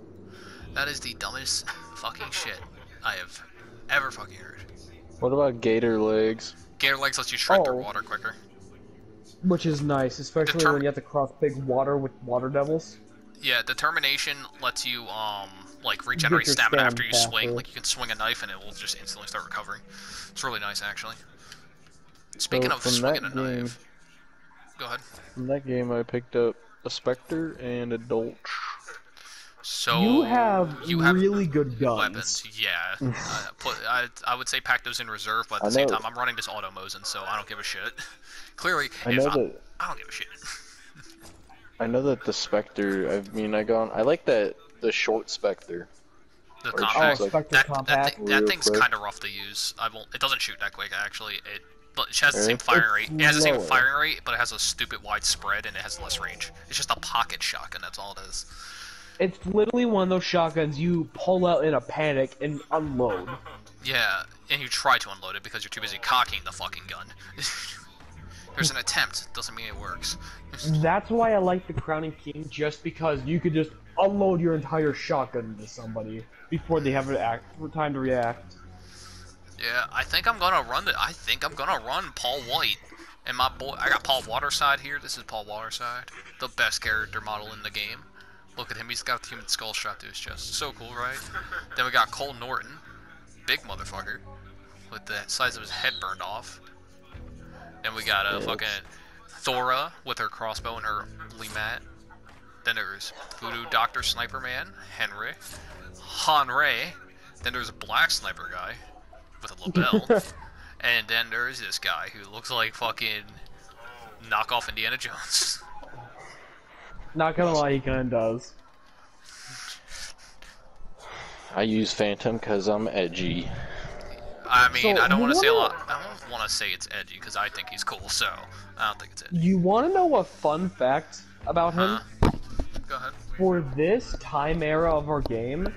A: That is the dumbest fucking shit I have ever fucking heard.
C: What about gator legs?
A: Gator legs lets you shred through
B: Oh.
A: water quicker.
B: Which is nice, especially
A: Determ-
B: when you have to cross big water with water devils.
A: Yeah, determination lets you um like regenerate stamina after you swing. Like you can swing a knife and it will just instantly start recovering. It's really nice actually. Speaking
C: So
A: of
C: from
A: swinging a
C: game-
A: knife, go ahead.
C: From that game, I picked up a Spectre and a Dolch.
A: So
B: you have
A: you have
B: really good guns.
A: weapons. Yeah, uh, put, I, I would say pack those in reserve, but at
C: I
A: the same
C: know-
A: time, I'm running this auto Mosin, so I don't give a shit. Clearly,
C: I
A: if
C: know
A: I,
C: that.
A: I don't give a shit.
C: I know that the Spectre. I mean, I gone. I like that the short Spectre.
A: The compact.
B: Oh,
C: like-
B: Spectre
A: that,
B: Compact.
A: that, that
C: Real
A: thing's kind of rough to use. I won't. It doesn't shoot that quick actually. It but it has the same firing rate. It has the same firing rate, but it has a stupid wide spread and it has less range. It's just a pocket shotgun. That's all it is.
B: It's literally one of those shotguns you pull out in a panic and unload.
A: Yeah, and you try to unload it because you're too busy cocking the fucking gun. There's an attempt. Doesn't mean it works.
B: That's why I like the Crown & King, just because you could just unload your entire shotgun into somebody before they have an act time to react.
A: Yeah, I think I'm gonna run it. I think I'm gonna run Paul White. And my boy, I got Paul Waterside here. This is Paul Waterside, the best character model in the game. Look at him. He's got the human skull strapped to his chest. So cool, right? Then we got Cole Norton, big motherfucker, with the size of his head burned off. Then we got uh, a
C: Yeah,
A: fucking Thora with her crossbow and her mat. Then there's Voodoo Doctor Sniper Man, Henry, Hanre. Then there's a Black Sniper guy with a lapel. and then there's this guy who looks like fucking knockoff Indiana Jones.
B: Not gonna lie, he kinda does.
C: I use Phantom because I'm edgy.
A: I mean,
B: So,
A: I don't want to say a lot. I don't want to say it's edgy because I think he's cool. So I don't think it's edgy.
B: You wanna know a fun fact about him?
A: Huh? Go ahead.
B: For this time era of our game,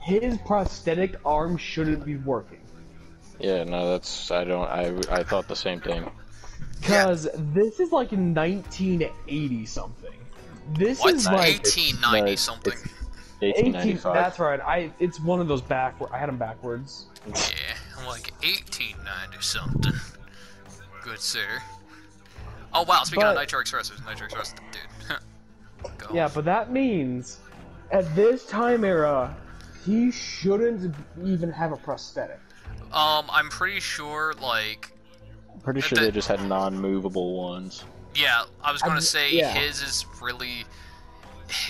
B: his prosthetic arm shouldn't be working.
C: Yeah, no, that's I don't. I I thought the same thing.
B: Cause this is like 1980 something. This
A: What?
B: is like
A: 1890
C: it's-
A: something.
C: it's-
B: 18.
C: 1895.
B: That's right. I. It's one of those backward. I had them backwards.
A: Yeah, I'm like 1890 something. Good sir. Oh wow, speaking of Nitro Express, there's Nitro Express, dude. Go.
B: Yeah, but that means at this time era, he shouldn't even have a prosthetic.
A: Um, I'm pretty sure, like,
C: Pretty sure they just had non-movable ones.
A: Yeah, I was gonna
B: I'm-
A: say
B: yeah.
A: his is really.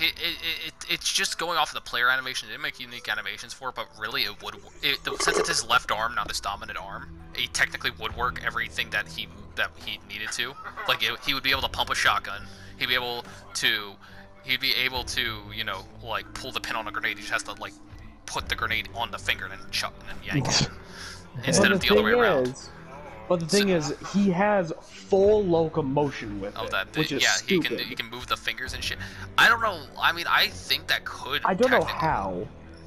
A: It, it, it, it's just going off of the player animation. They didn't make unique animations for it, but really it would. It, since it's his left arm, not his dominant arm, it technically would work everything that he that he needed to. Like it, he would be able to pump a shotgun. He'd be able to. He'd be able to, you know, like pull the pin on a grenade. He just has to like put the grenade on the finger and then chuck and then yank it instead
B: but
A: of the
B: the
A: other
B: thing
A: way around.
B: is, but the thing is, he has full locomotion with
A: Oh,
B: it,
A: that
B: which is
A: Yeah,
B: stupid.
A: he can he can move the fingers and shit. I don't know. I mean, I think that could.
B: I don't know how.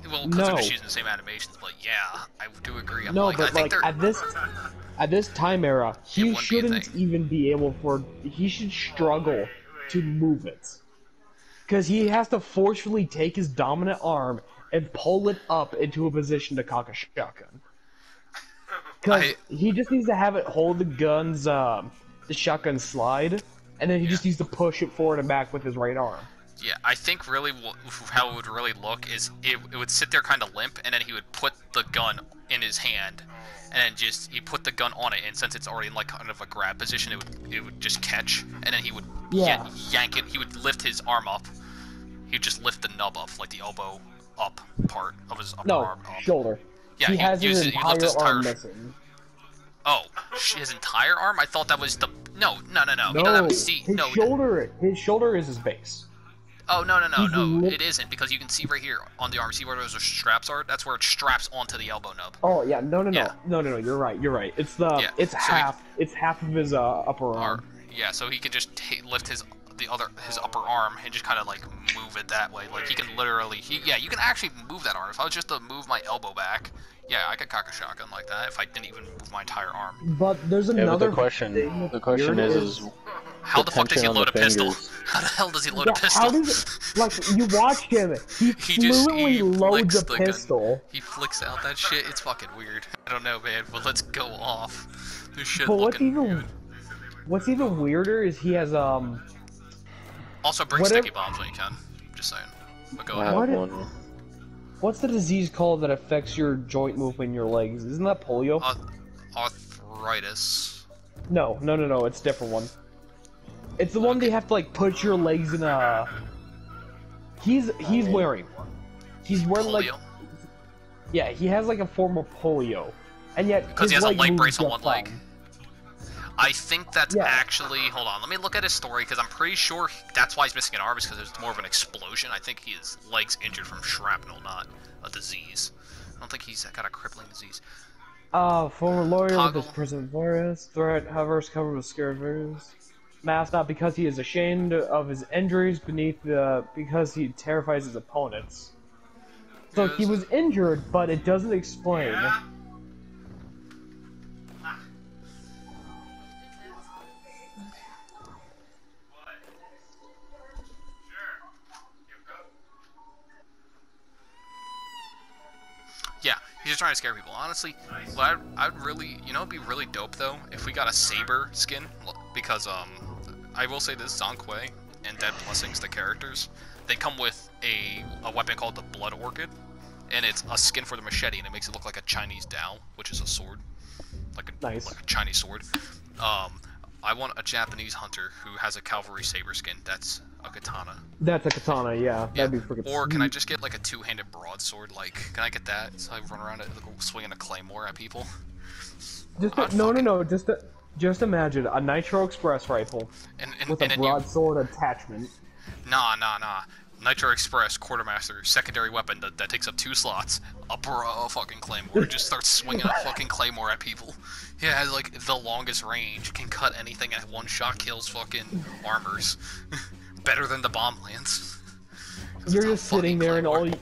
A: Well, because they're
B: No.
A: just using the same animations, but yeah, I do agree. I'm
B: No,
A: like, I
B: but
A: think
B: like
A: they're.
B: at this at this time era, he
A: wouldn't be
B: shouldn't even be able for he should struggle to move it. Cuz he has to forcefully take his dominant arm and pull it up into a position to cock a shotgun.
A: I-
B: he just needs to have it hold the gun's um the shotgun slide and then he just needs to push it forward and back with his right arm.
A: Yeah, I think really how it would really look is it, it would sit there kind of limp, and then he would put the gun in his hand, and then just he put the gun on it, and since it's already in like kind of a grab position, it would it would just catch, and then he would
B: Yeah.
A: yan- yank it. He would lift his arm up. He'd just lift the nub up, like the elbow up part of his upper
B: No,
A: arm up.
B: shoulder.
A: Yeah,
B: he
A: he
B: has his
A: uses- he lifts his
B: entire arm
A: entire-
B: missing.
A: Oh, his entire arm? I thought that was the no, no, no, no. He doesn't
B: No,
A: have a seat.
B: his
A: No,
B: shoulder. His shoulder is his base.
A: Oh no no no
B: He's
A: no!
B: lit-
A: It isn't because you can see right here on the arm. See where those straps are? That's where it straps onto the elbow nub.
B: Oh yeah, no, no, no,
A: Yeah.
B: no, no, no. You're right. You're right. It's the.
A: Yeah,
B: It's
A: so he-
B: half. It's half of his uh, upper
A: Or
B: arm.
A: yeah, so he can just ta lift his the other his upper arm and just kind of like move it that way. Like he can literally, he, yeah, you can actually move that arm. If I was just to move my elbow back, yeah, I could cock a shotgun like that. If I didn't even move my entire arm,
B: But there's
C: Yeah,
B: another.
C: but the question,
B: thing
C: the question
B: weird
C: is, is
A: how the fuck does he load a
C: the
A: pistol? How the hell does he load
B: Yeah,
A: a pistol?
B: how does it, like you watch him? He,
A: He just- he
B: loads
A: flicks
B: a
A: the gun.
B: pistol.
A: He flicks out that shit. It's fucking weird. I don't know, man. But let's go off. This shit
B: But what's even
A: good.
B: what's even weirder is he has um.
A: Also, bring
B: whatever-
A: sticky bombs when you can. Just saying. But go
C: I
A: ahead.
C: have
B: What?
C: one.
B: What's the disease called that affects your joint movement in your legs? Isn't that polio?
A: Arth- arthritis.
B: no, no, no, no. It's a different one. It's the one they have to like put your legs in a. He's he's wearing one. He's wearing like Yeah, he has like a form of polio, and yet
A: Because he
B: his
A: has a leg brace on one leg.
B: fine.
A: I think that's
B: Yeah.
A: actually. Hold on, let me look at his story because I'm pretty sure that's why he's missing an arm is because there's more of an explosion. I think his leg's injured from shrapnel, not a disease. I don't think he's got a crippling disease.
B: Uh, former lawyer
A: Toggle.
B: with prison Flores. Threat, however, is covered with scared virus. Masked not because he is ashamed of his injuries, beneath the because he terrifies his opponents. So he was injured, but it doesn't explain.
A: Yeah, he's just trying to scare people. Honestly, what I'd, I'd really, you know, it'd be really dope though if we got a saber skin because um, I will say this: Zonkwe and Dead Blessings, the characters, they come with a a weapon called the Blood Orchid, and it's a skin for the machete, and it makes it look like a Chinese Dao, which is a sword, like a
B: Nice.
A: like a Chinese sword. Um, I want a Japanese hunter who has a cavalry saber skin. That's a katana.
B: That's a katana, yeah.
A: Yeah.
B: That'd be freaking
A: Or can I just get like a two-handed broadsword? Like, can I get that so I run around it like, swinging a claymore at people?
B: Just ah,
A: I'd
B: no, no, no. Just just imagine a Nitro Express rifle
A: And and,
B: with
A: and
B: a
A: then you,
B: broadsword attachment.
A: nah, nah, nah. Nitro Express Quartermaster secondary weapon that, that takes up two slots. A bro fucking claymore. Just starts swinging a fucking claymore at people. Yeah, has like the longest range. Can cut anything at one shot. Kills fucking armors. Better than the bomb lance. 'Cause
B: You're just sitting
A: fucking
B: there and all you.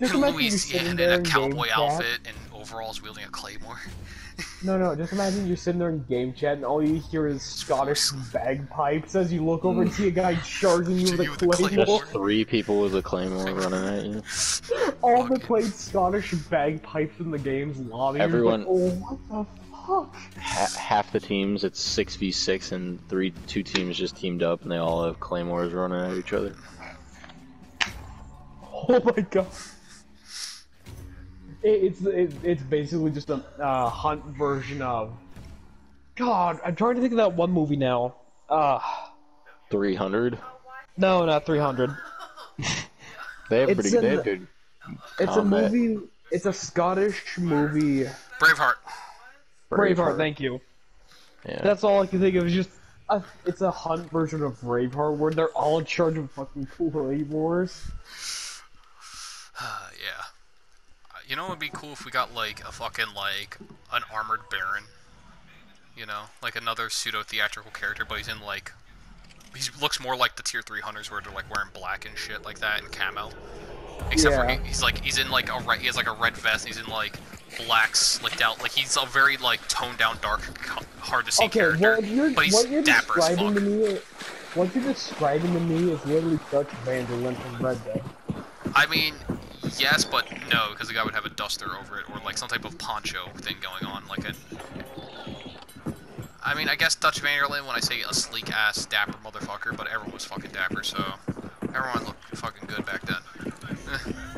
B: Just imagine you
A: Luis, yeah,
B: sitting there
A: in a
B: in game
A: cowboy
B: chat.
A: outfit and overalls wielding a claymore.
B: No, no, just imagine you're sitting there in game chat and all you hear is Scottish bagpipes as you look over and see a guy charging you with a
A: claymore.
B: claymore.
C: Just three people with a claymore running at you.
B: All the played Scottish bagpipes in the game's lobby.
C: Everyone-
B: Like, oh, what the fuck?
C: Ha- half the teams, it's six v six, and three two teams just teamed up, and they all have claymores running at each other.
B: Oh my god. It, it's it, it's basically just a uh, hunt version of. God, I'm trying to think of that one movie now. Uh,
C: Three hundred.
B: no, not 300.
C: They have
B: It's
C: pretty good. They have
B: the-
C: good.
B: It's
C: Combat.
B: a movie. It's a Scottish movie.
A: Braveheart.
B: Braveheart. Thank you.
C: Yeah.
B: That's all I can think of. Is just a, it's a hunt version of Braveheart where they're all in charge of fucking claymores.
A: Uh, yeah. Uh, You know it would be cool if we got like a fucking like an armored baron. You know, like another pseudo theatrical character, but he's in like he looks more like the tier three hunters where they're like wearing black and shit like that and camo. Except for he, he's like he's in like a red he has like a red vest. He's in like black slicked out like he's a very like toned down dark hard to see
B: Okay,
A: character.
B: what you're
A: but he's
B: what you're
A: dapper
B: describing to me, what you're describing to me is literally Dutch van der Linde from Red Dead.
A: I mean, yes, but no, because the guy would have a duster over it, or like some type of poncho thing going on, like a. I mean, I guess Dutch van der Linde when I say a sleek ass dapper motherfucker, but everyone was fucking dapper, so everyone looked fucking good back then.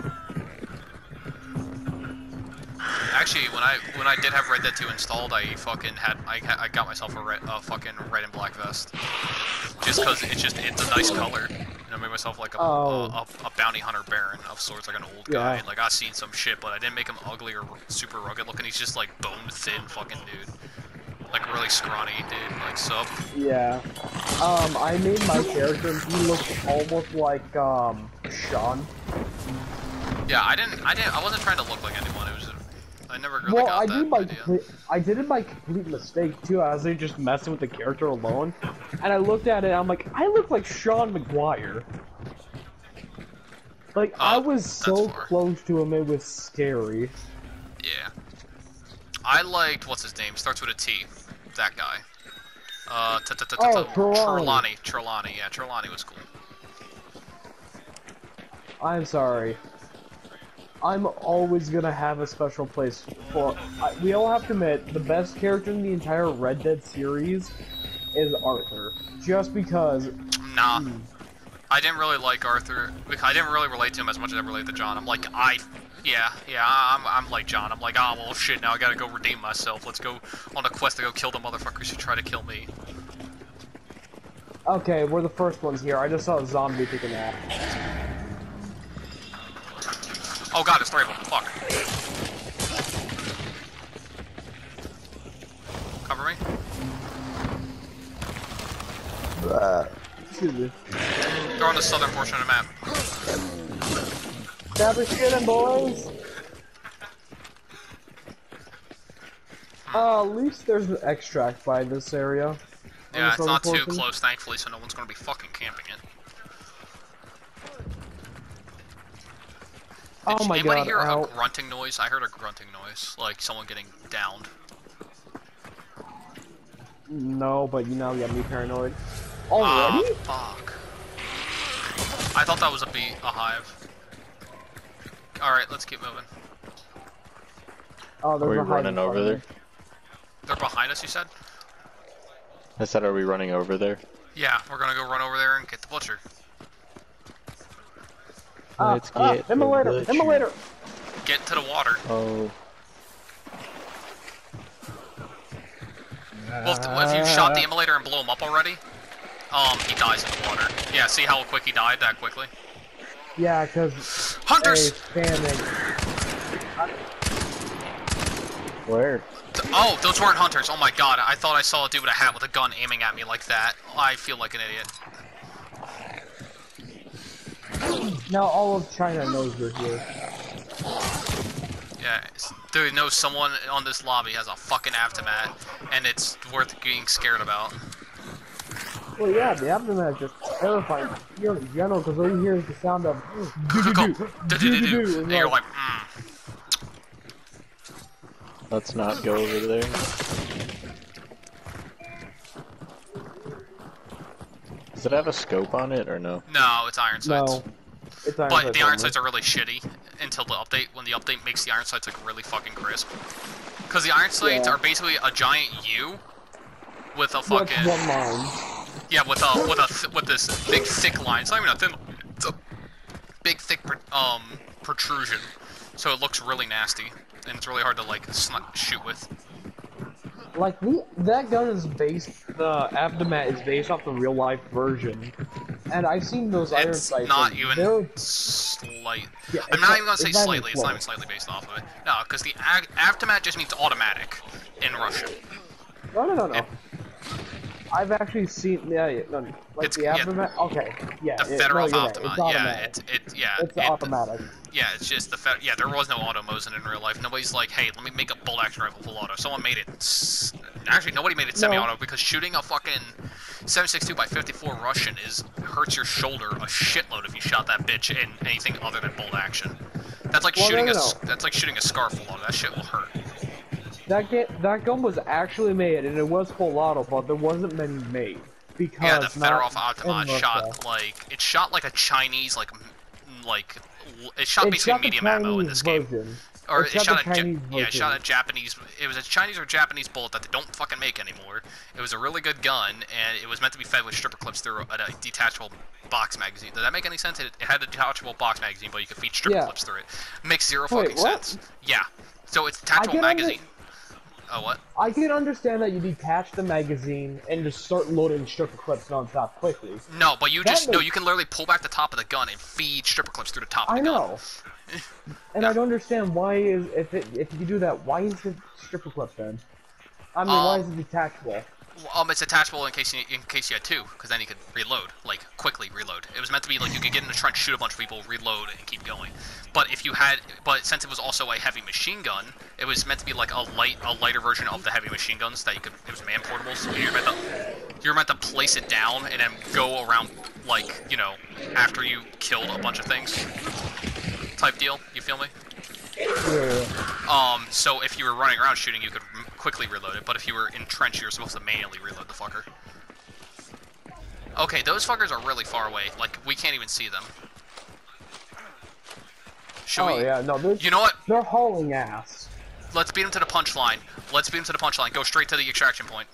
A: Actually, when I when I did have Red Dead 2 installed, I fucking had I, I got myself a red, a fucking red and black vest, just because it's just it's a nice color. And I made myself like a,
B: Oh.
A: a, a, a bounty hunter baron of sorts, like an old guy.
B: Yeah.
A: Like I've seen some shit, but I didn't make him ugly or super rugged looking. He's just like bone thin fucking dude, like really scrawny dude, like sub.
B: Yeah. Um, I made my character he looked almost like um Sean.
A: Yeah, I didn't, I didn't, I wasn't trying to look like anyone. It was, I never really
B: well,
A: got
B: I
A: that
B: did my
A: idea.
B: I did it by complete mistake too. I was like, just messing with the character alone, and I looked at it. I'm like, I look like Sean Macguire. Like I
A: Oh,
B: was so close to him, it was scary.
A: Yeah. I liked what's his name? Starts with a T. That guy. Uh, t- t- t-
B: Oh. Trelawney.
A: Trelawney. Yeah, Trelawney was cool.
B: I'm sorry. I'm always gonna have a special place for. I, we all have to admit, the best character in the entire Red Dead series is Arthur. Just because.
A: Nah.
B: Hmm.
A: I didn't really like Arthur. I didn't really relate to him as much as I related to John. I'm like, I, yeah, yeah, I'm, I'm like John. I'm like, oh well, shit. Now I gotta go redeem myself. Let's go on a quest to go kill the motherfuckers who try to kill me.
B: Okay, we're the first ones here. I just saw a zombie a nap.
A: Oh god, it's three of them. Fuck. Cover me.
B: Excuse me.
A: They're on the southern portion of the map.
B: Stab the shit in, boys! Uh, at least there's an extract by this area.
A: Yeah, it's not too close, thankfully, so no one's gonna be fucking camping it.
B: Oh
A: Did
B: my
A: anybody
B: god,
A: hear
B: ow.
A: a grunting noise? I heard a grunting noise, like someone getting downed.
B: No, but you now got me paranoid.
A: Ah,
B: Already?
A: fuck. I thought that was a bee, a hive. Alright, let's keep moving.
B: oh,
C: they're
B: there's
C: we running over
B: front of
C: there?
A: They're behind us, you said?
C: I said, are we running over there?
A: Yeah, we're gonna go run over there and get the butcher.
B: Ah,
C: Let's
B: ah,
C: get the
B: immolator,
C: butcher.
B: immolator.
A: Get to the water.
C: Oh,
A: Well, if, if you shot the immolator and blew him up already, um, he dies in the water. Yeah, see how quick he died that quickly?
B: Yeah, cause
A: Hunters!
B: hey,
C: where?
A: Oh, those weren't hunters. Oh my god, I thought I saw a dude with a hat with a gun aiming at me like that. I feel like an idiot.
B: Now all of China knows you're here.
A: Yeah, dude knows someone on this lobby has a fucking Avtomat, and it's worth being scared about.
B: Well, yeah, the Avtomat is just terrifying here in general, because all you hear is the sound of
A: you're
B: like-
A: like, mm.
C: Let's not go over there. Does it have a scope on it or no?
A: No, it's iron sights.
B: No. It's iron
A: But
B: sights
A: the iron
B: only.
A: sights are really shitty until the update, when the update makes the iron sights like really fucking crisp. Because the iron sights
B: Yeah.
A: are basically a giant U with a
B: What's
A: fucking
B: one line?
A: yeah with a with a th with this big thick line. It's not even a thin. It's a big thick um protrusion, so it looks really nasty and it's really hard to like sni- shoot with.
B: Like the that gun is based. The Avtomat is based off the real life version, and I've seen those iron
A: It's
B: sights.
A: not even
B: they're-
A: slight.
B: Yeah,
A: I'm not
B: not-
A: even gonna say
B: it's not even
A: slightly. It's not even slightly based off of it. No, because the Avtomat just means automatic in Russian.
B: No, no, no, no. I've actually seen. Yeah, yeah no, like
A: It's-
B: the
A: yeah.
B: Avtomat. Okay, yeah.
A: The
B: it-
A: federal
B: no, you're right,
A: automatic.
B: It's
A: yeah, it's it. Yeah,
B: It's
A: it-
B: automatic.
A: Yeah, it's just the fact. Yeah, there was no auto Mosin in real life. Nobody's like, hey, let me make a bolt action rifle full auto. Someone made it. Actually, nobody made it semi-auto because shooting a fucking 7.62 by 54 Russian is hurts your shoulder a shitload if you shot that bitch in anything other than bolt action. That's like
B: Well,
A: shooting
B: no,
A: a that's like shooting a scar full auto. That shit will hurt.
B: That get that gun was actually made, and it was full auto, but there wasn't many made because
A: Yeah, the Fedorov
B: Avtomat
A: shot like it shot like a Chinese like like it shot
B: It
A: basically
B: shot
A: medium ammo in
B: Chinese
A: this game.
B: version.
A: Or
B: It
A: it
B: shot
A: shot a ja- yeah, it shot a. Japanese. It was a Chinese or Japanese bullet that they don't fucking make anymore. It was a really good gun, and it was meant to be fed with stripper clips through a, a detachable box magazine. Does that make any sense? It, it had a detachable box magazine, but you could feed stripper
B: Yeah.
A: clips through it. Makes zero
B: Wait,
A: fucking
B: what?
A: sense. Yeah. So it's detachable
B: can under-
A: magazine. Oh what?
B: I can understand that you detach the magazine and just start loading stripper clips nonstop quickly.
A: No, but you
B: That
A: just no. You can literally pull back the top of the gun and feed stripper clips through the top of
B: I
A: the gun.
B: know. And I don't understand why is if it if you do that, why is it stripper clip then? I mean, why
A: Um,
B: is it detachable?
A: Um, it's attachable in case you in case you had two, because then you could reload, like quickly reload. It was meant to be like you could get in the trench, shoot a bunch of people, reload, and keep going. But if you had, but since it was also a heavy machine gun, it was meant to be like a light, a lighter version of the heavy machine guns that you could. It was man portable, so you're meant to, you're meant to place it down and then go around, like you know, after you killed a bunch of things, type deal. You feel me?
B: Yeah.
A: Um, so if you were running around shooting, you could m- quickly reload it, but if you were in trench, you were supposed to manually reload the fucker. Okay, those fuckers are really far away. Like, we can't even see them. Should
B: Oh
A: we...
B: yeah, no, they're
A: You know what?
B: they're hauling ass.
A: Let's beat them to the punchline. Let's beat them to the punchline. Go straight to the extraction point.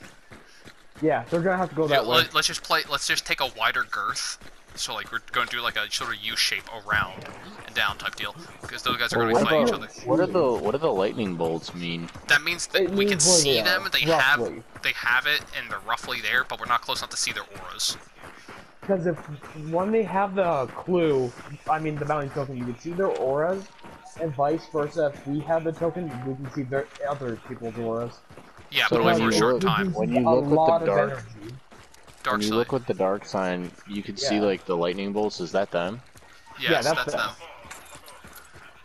B: Yeah, they're gonna have to go
A: Yeah,
B: that way.
A: let, us just play. Let's just take a wider girth. So like we're going to do like a sort of U shape around and down type deal, because those guys are
C: Well,
A: going to
C: what
A: be fighting each other.
C: what are the what do the lightning bolts mean?
A: That means that
B: It
A: we can
B: means
A: see
B: they
A: them.
B: are,
A: They have they have it, and they're roughly there, but we're not close enough to see their auras.
B: Because if when they have the clue, I mean the mounting token, you can see their auras, and vice versa. If we have the token, we can see their other people's auras.
A: Yeah,
C: So
A: but only for a short
C: look-
A: time.
C: When you look at the dark-
B: energy.
A: Dark
C: when you
A: side.
C: look with the dark sign, you can see like the lightning bolts. Is that them?
A: yes,
B: yeah, that's
A: that's,
B: them.
A: them.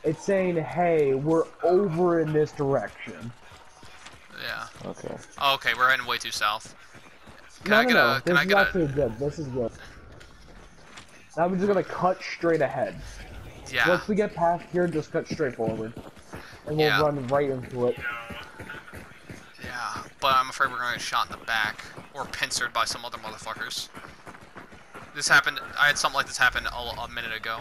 B: It's saying, "Hey, we're over in this direction."
A: Yeah.
C: Okay.
A: Oh, okay, we're heading way too south. Can
B: no,
A: I
B: no,
A: get
B: no.
A: a?
B: This
A: Can I
B: is
A: get a?
B: good. This is good. Now we're just gonna cut straight ahead.
A: Yeah.
B: Once we get past here, just cut straight forward, and we'll
A: Yeah.
B: run right into it.
A: But I'm afraid we're gonna get shot in the back or pincered by some other motherfuckers. This happened. I had something like this happen a, a minute ago,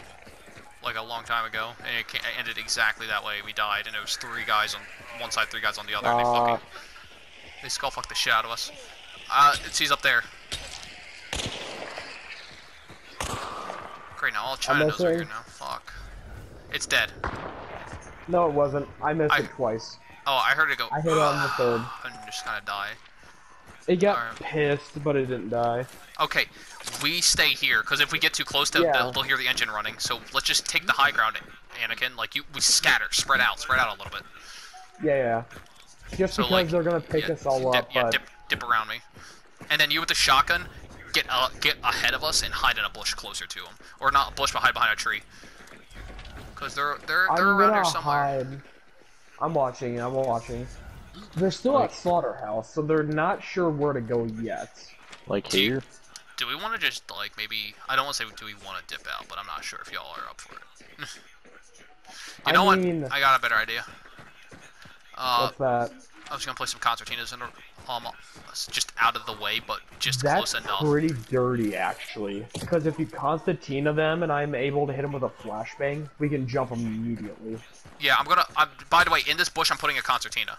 A: like a long time ago, and it, it ended exactly that way. We died, and it was three guys on one side, three guys on the other. and they
B: Uh,
A: fucking they skull fucked the shit out of us. Uh, it's he's up there. Great, now all China knows we're here now. Fuck. It's dead.
B: No, it wasn't. I missed
A: I-
B: it twice.
A: Oh, I heard it go.
B: I hit it on the third.
A: And just kind of die.
B: It got
A: Alright.
B: pissed, but it didn't die.
A: Okay, we stay here because if we get too close to,
B: Yeah.
A: they'll, they'll hear the engine running. So let's just take the high ground, Anakin. Like you, we scatter, spread out, spread out a little bit.
B: Yeah, yeah. Just
A: So,
B: because
A: like,
B: they're gonna pick
A: yeah,
B: us all
A: dip,
B: up,
A: yeah,
B: but
A: dip, dip around me, and then you with the shotgun, get uh, get ahead of us and hide in a bush closer to them, or not a bush, but hide behind a tree. Cause they're they're they're
B: I'm
A: around here somewhere.
B: hide. I'm watching. I'm watching. They're still
C: Like-
B: at slaughterhouse, so they're not sure where to go yet.
C: Like here?
A: Do we want to just like maybe? I don't want to say do we want to dip out, but I'm not sure if y'all are up for it. you
B: I
A: know
B: mean-
A: what? I got a better idea. Uh,
B: What's that?
A: I was gonna play some concertinas in, um, just out of the way, but just
B: That's
A: close enough.
B: That's pretty dirty, actually. Because if you concertina them and I'm able to hit them with a flashbang, we can jump them immediately.
A: Yeah, I'm gonna. I'm, by the way, in this bush, I'm putting a concertina.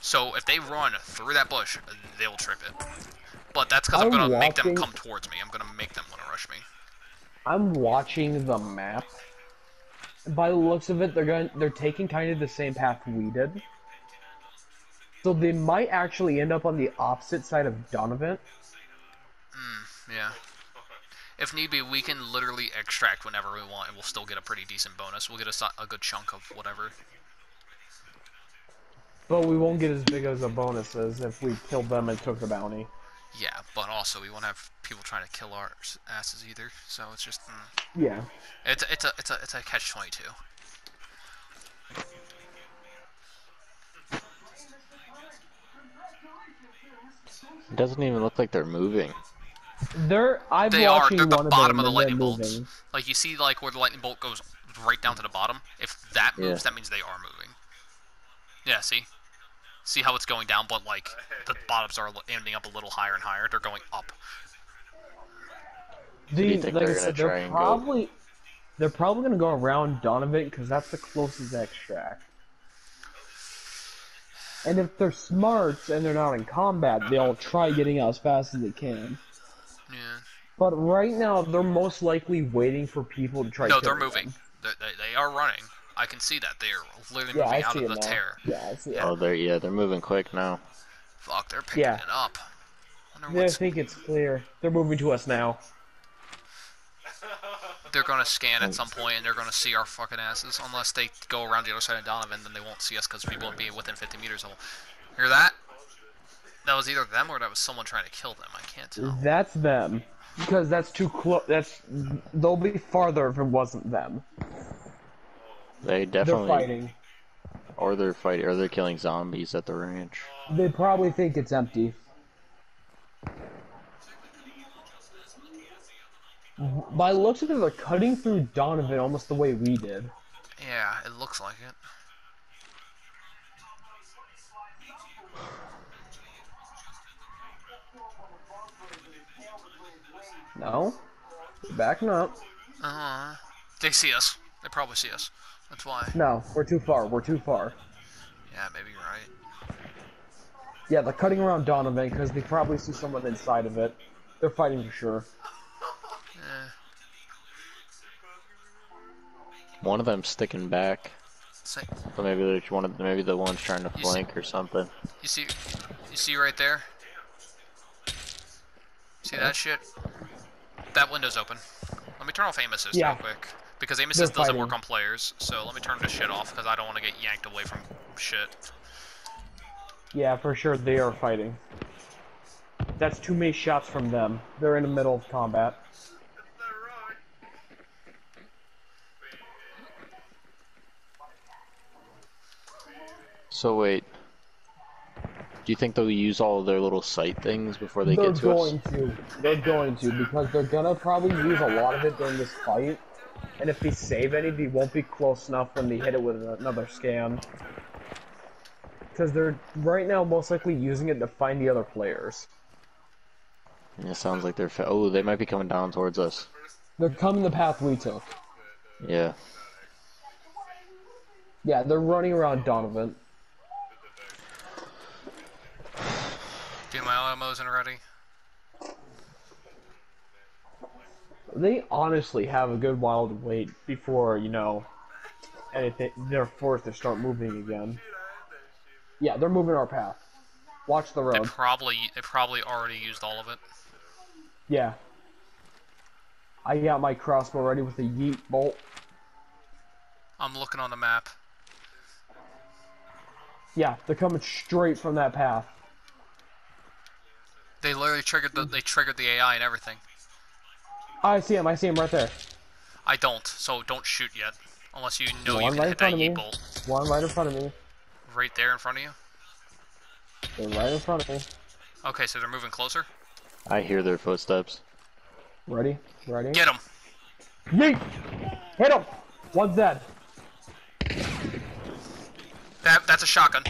A: So if they run through that bush, they will trip it. But that's because I'm,
B: I'm
A: gonna make them come towards me. I'm gonna make them want to rush me.
B: I'm watching the map. By the looks of it, they're going they're taking kind of the same path we did. So they might actually end up on the opposite side of Donovan.
A: Yeah. If need be, we can literally extract whenever we want, and we'll still get a pretty decent bonus. We'll get a, a good chunk of whatever.
B: But we won't get as big as a bonus as if we killed them and took the bounty.
A: Yeah, but also we won't have people trying to kill our asses either. So it's just, mm,
B: Yeah.
A: it's it's a it's a it's a catch twenty two.
C: It doesn't even look like they're moving.
B: They're I'm
A: They are.
B: watching
A: They're the bottom
B: of
A: of the lightning bolts.
B: moving.
A: Like you see, like where the lightning bolt goes right down to the bottom. If that
C: Yeah.
A: moves, that means they are moving. Yeah. See. See how it's going down, but like the bottoms are ending up a little higher and higher. They're going up.
C: do you
B: The-
C: think
B: like
C: they're
B: said, they're
C: and go-
B: probably they're probably gonna go around Donovan because that's the closest extract. And if they're smart and they're not in combat, they'll try getting out as fast as they can.
A: Yeah.
B: But right now, they're most likely waiting for people to try.
A: To No, they're moving.
B: them.
A: They, they, they are running. I can see that. They are literally
B: Yeah,
A: moving
B: I
A: out
B: see
A: of the
B: now.
A: tear.
B: Yeah, I see it.
C: Oh, they're yeah, they're moving quick now.
A: Fuck, they're picking
B: Yeah.
A: it up. Wonder
B: Yeah, I think it's clear. They're moving to us now.
A: They're gonna scan at some point and they're gonna see our fucking asses. Unless they go around the other side of Donovan, then they won't see us because we won't be within 50 meters of them. Hear that? That was either them or that was someone trying to kill them. I can't tell.
B: That's them. Because that's too close. That's they'll be farther if it wasn't them.
C: They definitely.
B: They're fighting.
C: or they're fighting, or they're killing zombies at the ranch.
B: They probably think it's empty. By looks of it, they're cutting through Donovan almost the way we did.
A: Yeah, it looks like it.
B: No? They're backing up.
A: Uh, -huh. they see us. They probably see us. That's why.
B: No, we're too far. We're too far.
A: Yeah, maybe you're right.
B: Yeah, they're cutting around Donovan because they probably see someone inside of it. They're fighting for sure.
C: One of them's sticking back,
A: say,
C: so maybe they're one of maybe the one's trying to
A: You see-
C: flank or something.
A: you see, you see right there. See that shit? That window's open. Let me turn off aim assist
B: Yeah.
A: real quick because aim assist doesn't work on players. So let me turn this shit off because I don't want to get yanked away from shit.
B: Yeah, for sure they are fighting. That's too many shots from them. They're in the middle of combat.
C: So wait, do you think they'll use all of their little sight things before they get to it?
B: They're
C: get to
B: going
C: us?
B: to. They're going to because they're gonna probably use a lot of it during this fight. And if they save any, they won't be close enough when they hit it with another scan. Because they're right now most likely using it to find the other players.
C: It sounds like they're. Oh, they might be coming down towards us.
B: They're coming the path we took.
C: Yeah.
B: Yeah, they're running around Donovan.
A: Ammos in ready.
B: They honestly have a good while to wait before, you know, anything, they're forced to start moving again. Yeah, they're moving our path. Watch the
A: They
B: road.
A: probably they probably already used all of it.
B: Yeah. I got my crossbow ready with a yeet bolt.
A: I'm looking on the map.
B: Yeah, they're coming straight from that path.
A: They literally triggered the they triggered the AI and everything.
B: Oh, I see him, I see him right there.
A: I don't, so don't shoot yet. Unless you know you
B: One
A: can
B: right in
A: hit that
B: front of me.
A: yeet bolt.
B: One right in front of me.
A: Right there in front of you?
B: They're right in front of me.
A: Okay, so they're moving closer.
C: I hear their footsteps.
B: Ready? Ready?
A: Get them!
B: Yeet! Hit him! One's dead.
A: That that's a shotgun.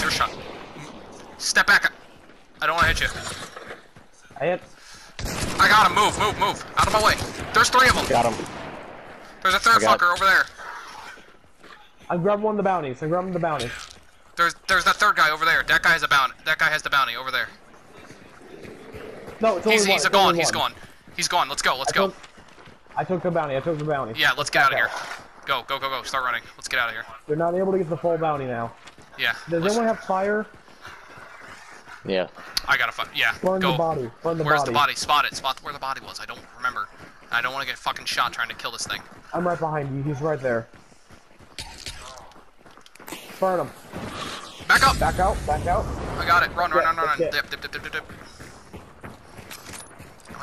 A: Your shot. Step back. I don't want to hit you.
B: I hit.
A: I got him. Move, move, move. Out of my way. There's three of them.
C: Got him.
A: There's a third
C: I
A: fucker over there.
B: I'm grabbing one of the bounties. I'm grabbing the bounty.
A: There's there's that third guy over there. That guy has a bounty. That guy has the bounty over there.
B: No, it's only
A: He's
B: one.
A: he's
B: it's
A: gone.
B: only
A: He's
B: one.
A: gone. He's gone. Let's go. Let's
B: I
A: go.
B: took, I took the bounty. I took the bounty.
A: Yeah, let's get out of here. Go, go, go, go. Start running. Let's get out of here.
B: They're not able to get the full bounty now.
A: Yeah.
B: Does
A: let's-
B: anyone have fire?
C: Yeah.
A: I gotta find. Yeah.
B: Burn
A: go.
B: the body. Burn the
A: Where's
B: body.
A: the body? Spot it. Spot where the body was. I don't remember. I don't want to get fucking shot trying to kill this thing.
B: I'm right behind you. He's right there. Burn him.
A: Back up.
B: Back out. Back out.
A: I got it. Run, run,
B: Yeah,
A: run, run, run.
B: okay.
A: Dip, dip, dip, dip, dip, dip. Oh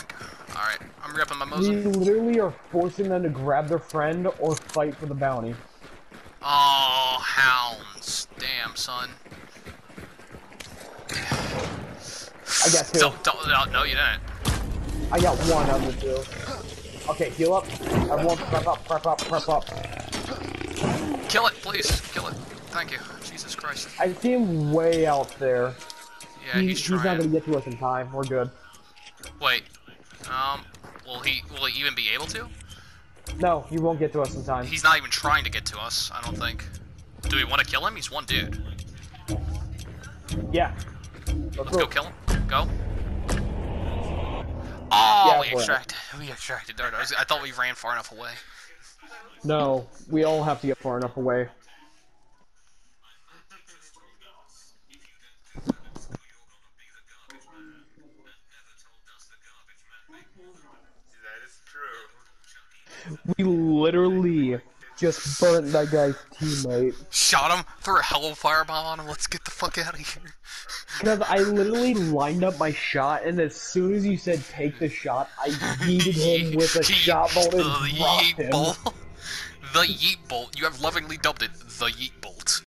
A: All right. I'm ripping my
B: We
A: Mosin.
B: literally are forcing them to grab their friend or fight for the bounty.
A: Oh, hounds. Damn, son.
B: I got two.
A: Don't, don't, no, no, you didn't.
B: I got one of the two. Okay, heal up. Everyone prep up, prep up, prep up.
A: Kill it, please. Kill it. Thank you. Jesus Christ.
B: I see him way out there.
A: Yeah,
B: He-
A: he's
B: he's not gonna get to us in time. We're good.
A: Wait. Um, will he will he even be able to?
B: No, he won't get to us in time.
A: He's not even trying to get to us, I don't think. Do we want to kill him? He's one dude.
B: Yeah.
A: Let's go kill him. Go. Oh,
B: Yeah,
A: we
B: we're-
A: extracted. We extracted. Darn, I was- I thought we ran far enough away.
B: No, we all have to get far enough away.
D: That is true.
B: We literally just burnt that guy's teammate.
A: Shot him. Threw a hell of a firebomb on him. Let's get the fuck out of here.
B: Because I literally lined up my shot, and as soon as you said take the shot, I yeeted him with a shot bolt and
A: the
B: dropped
A: yeet
B: him.
A: bolt. The yeet bolt. You have lovingly dubbed it the yeet bolt.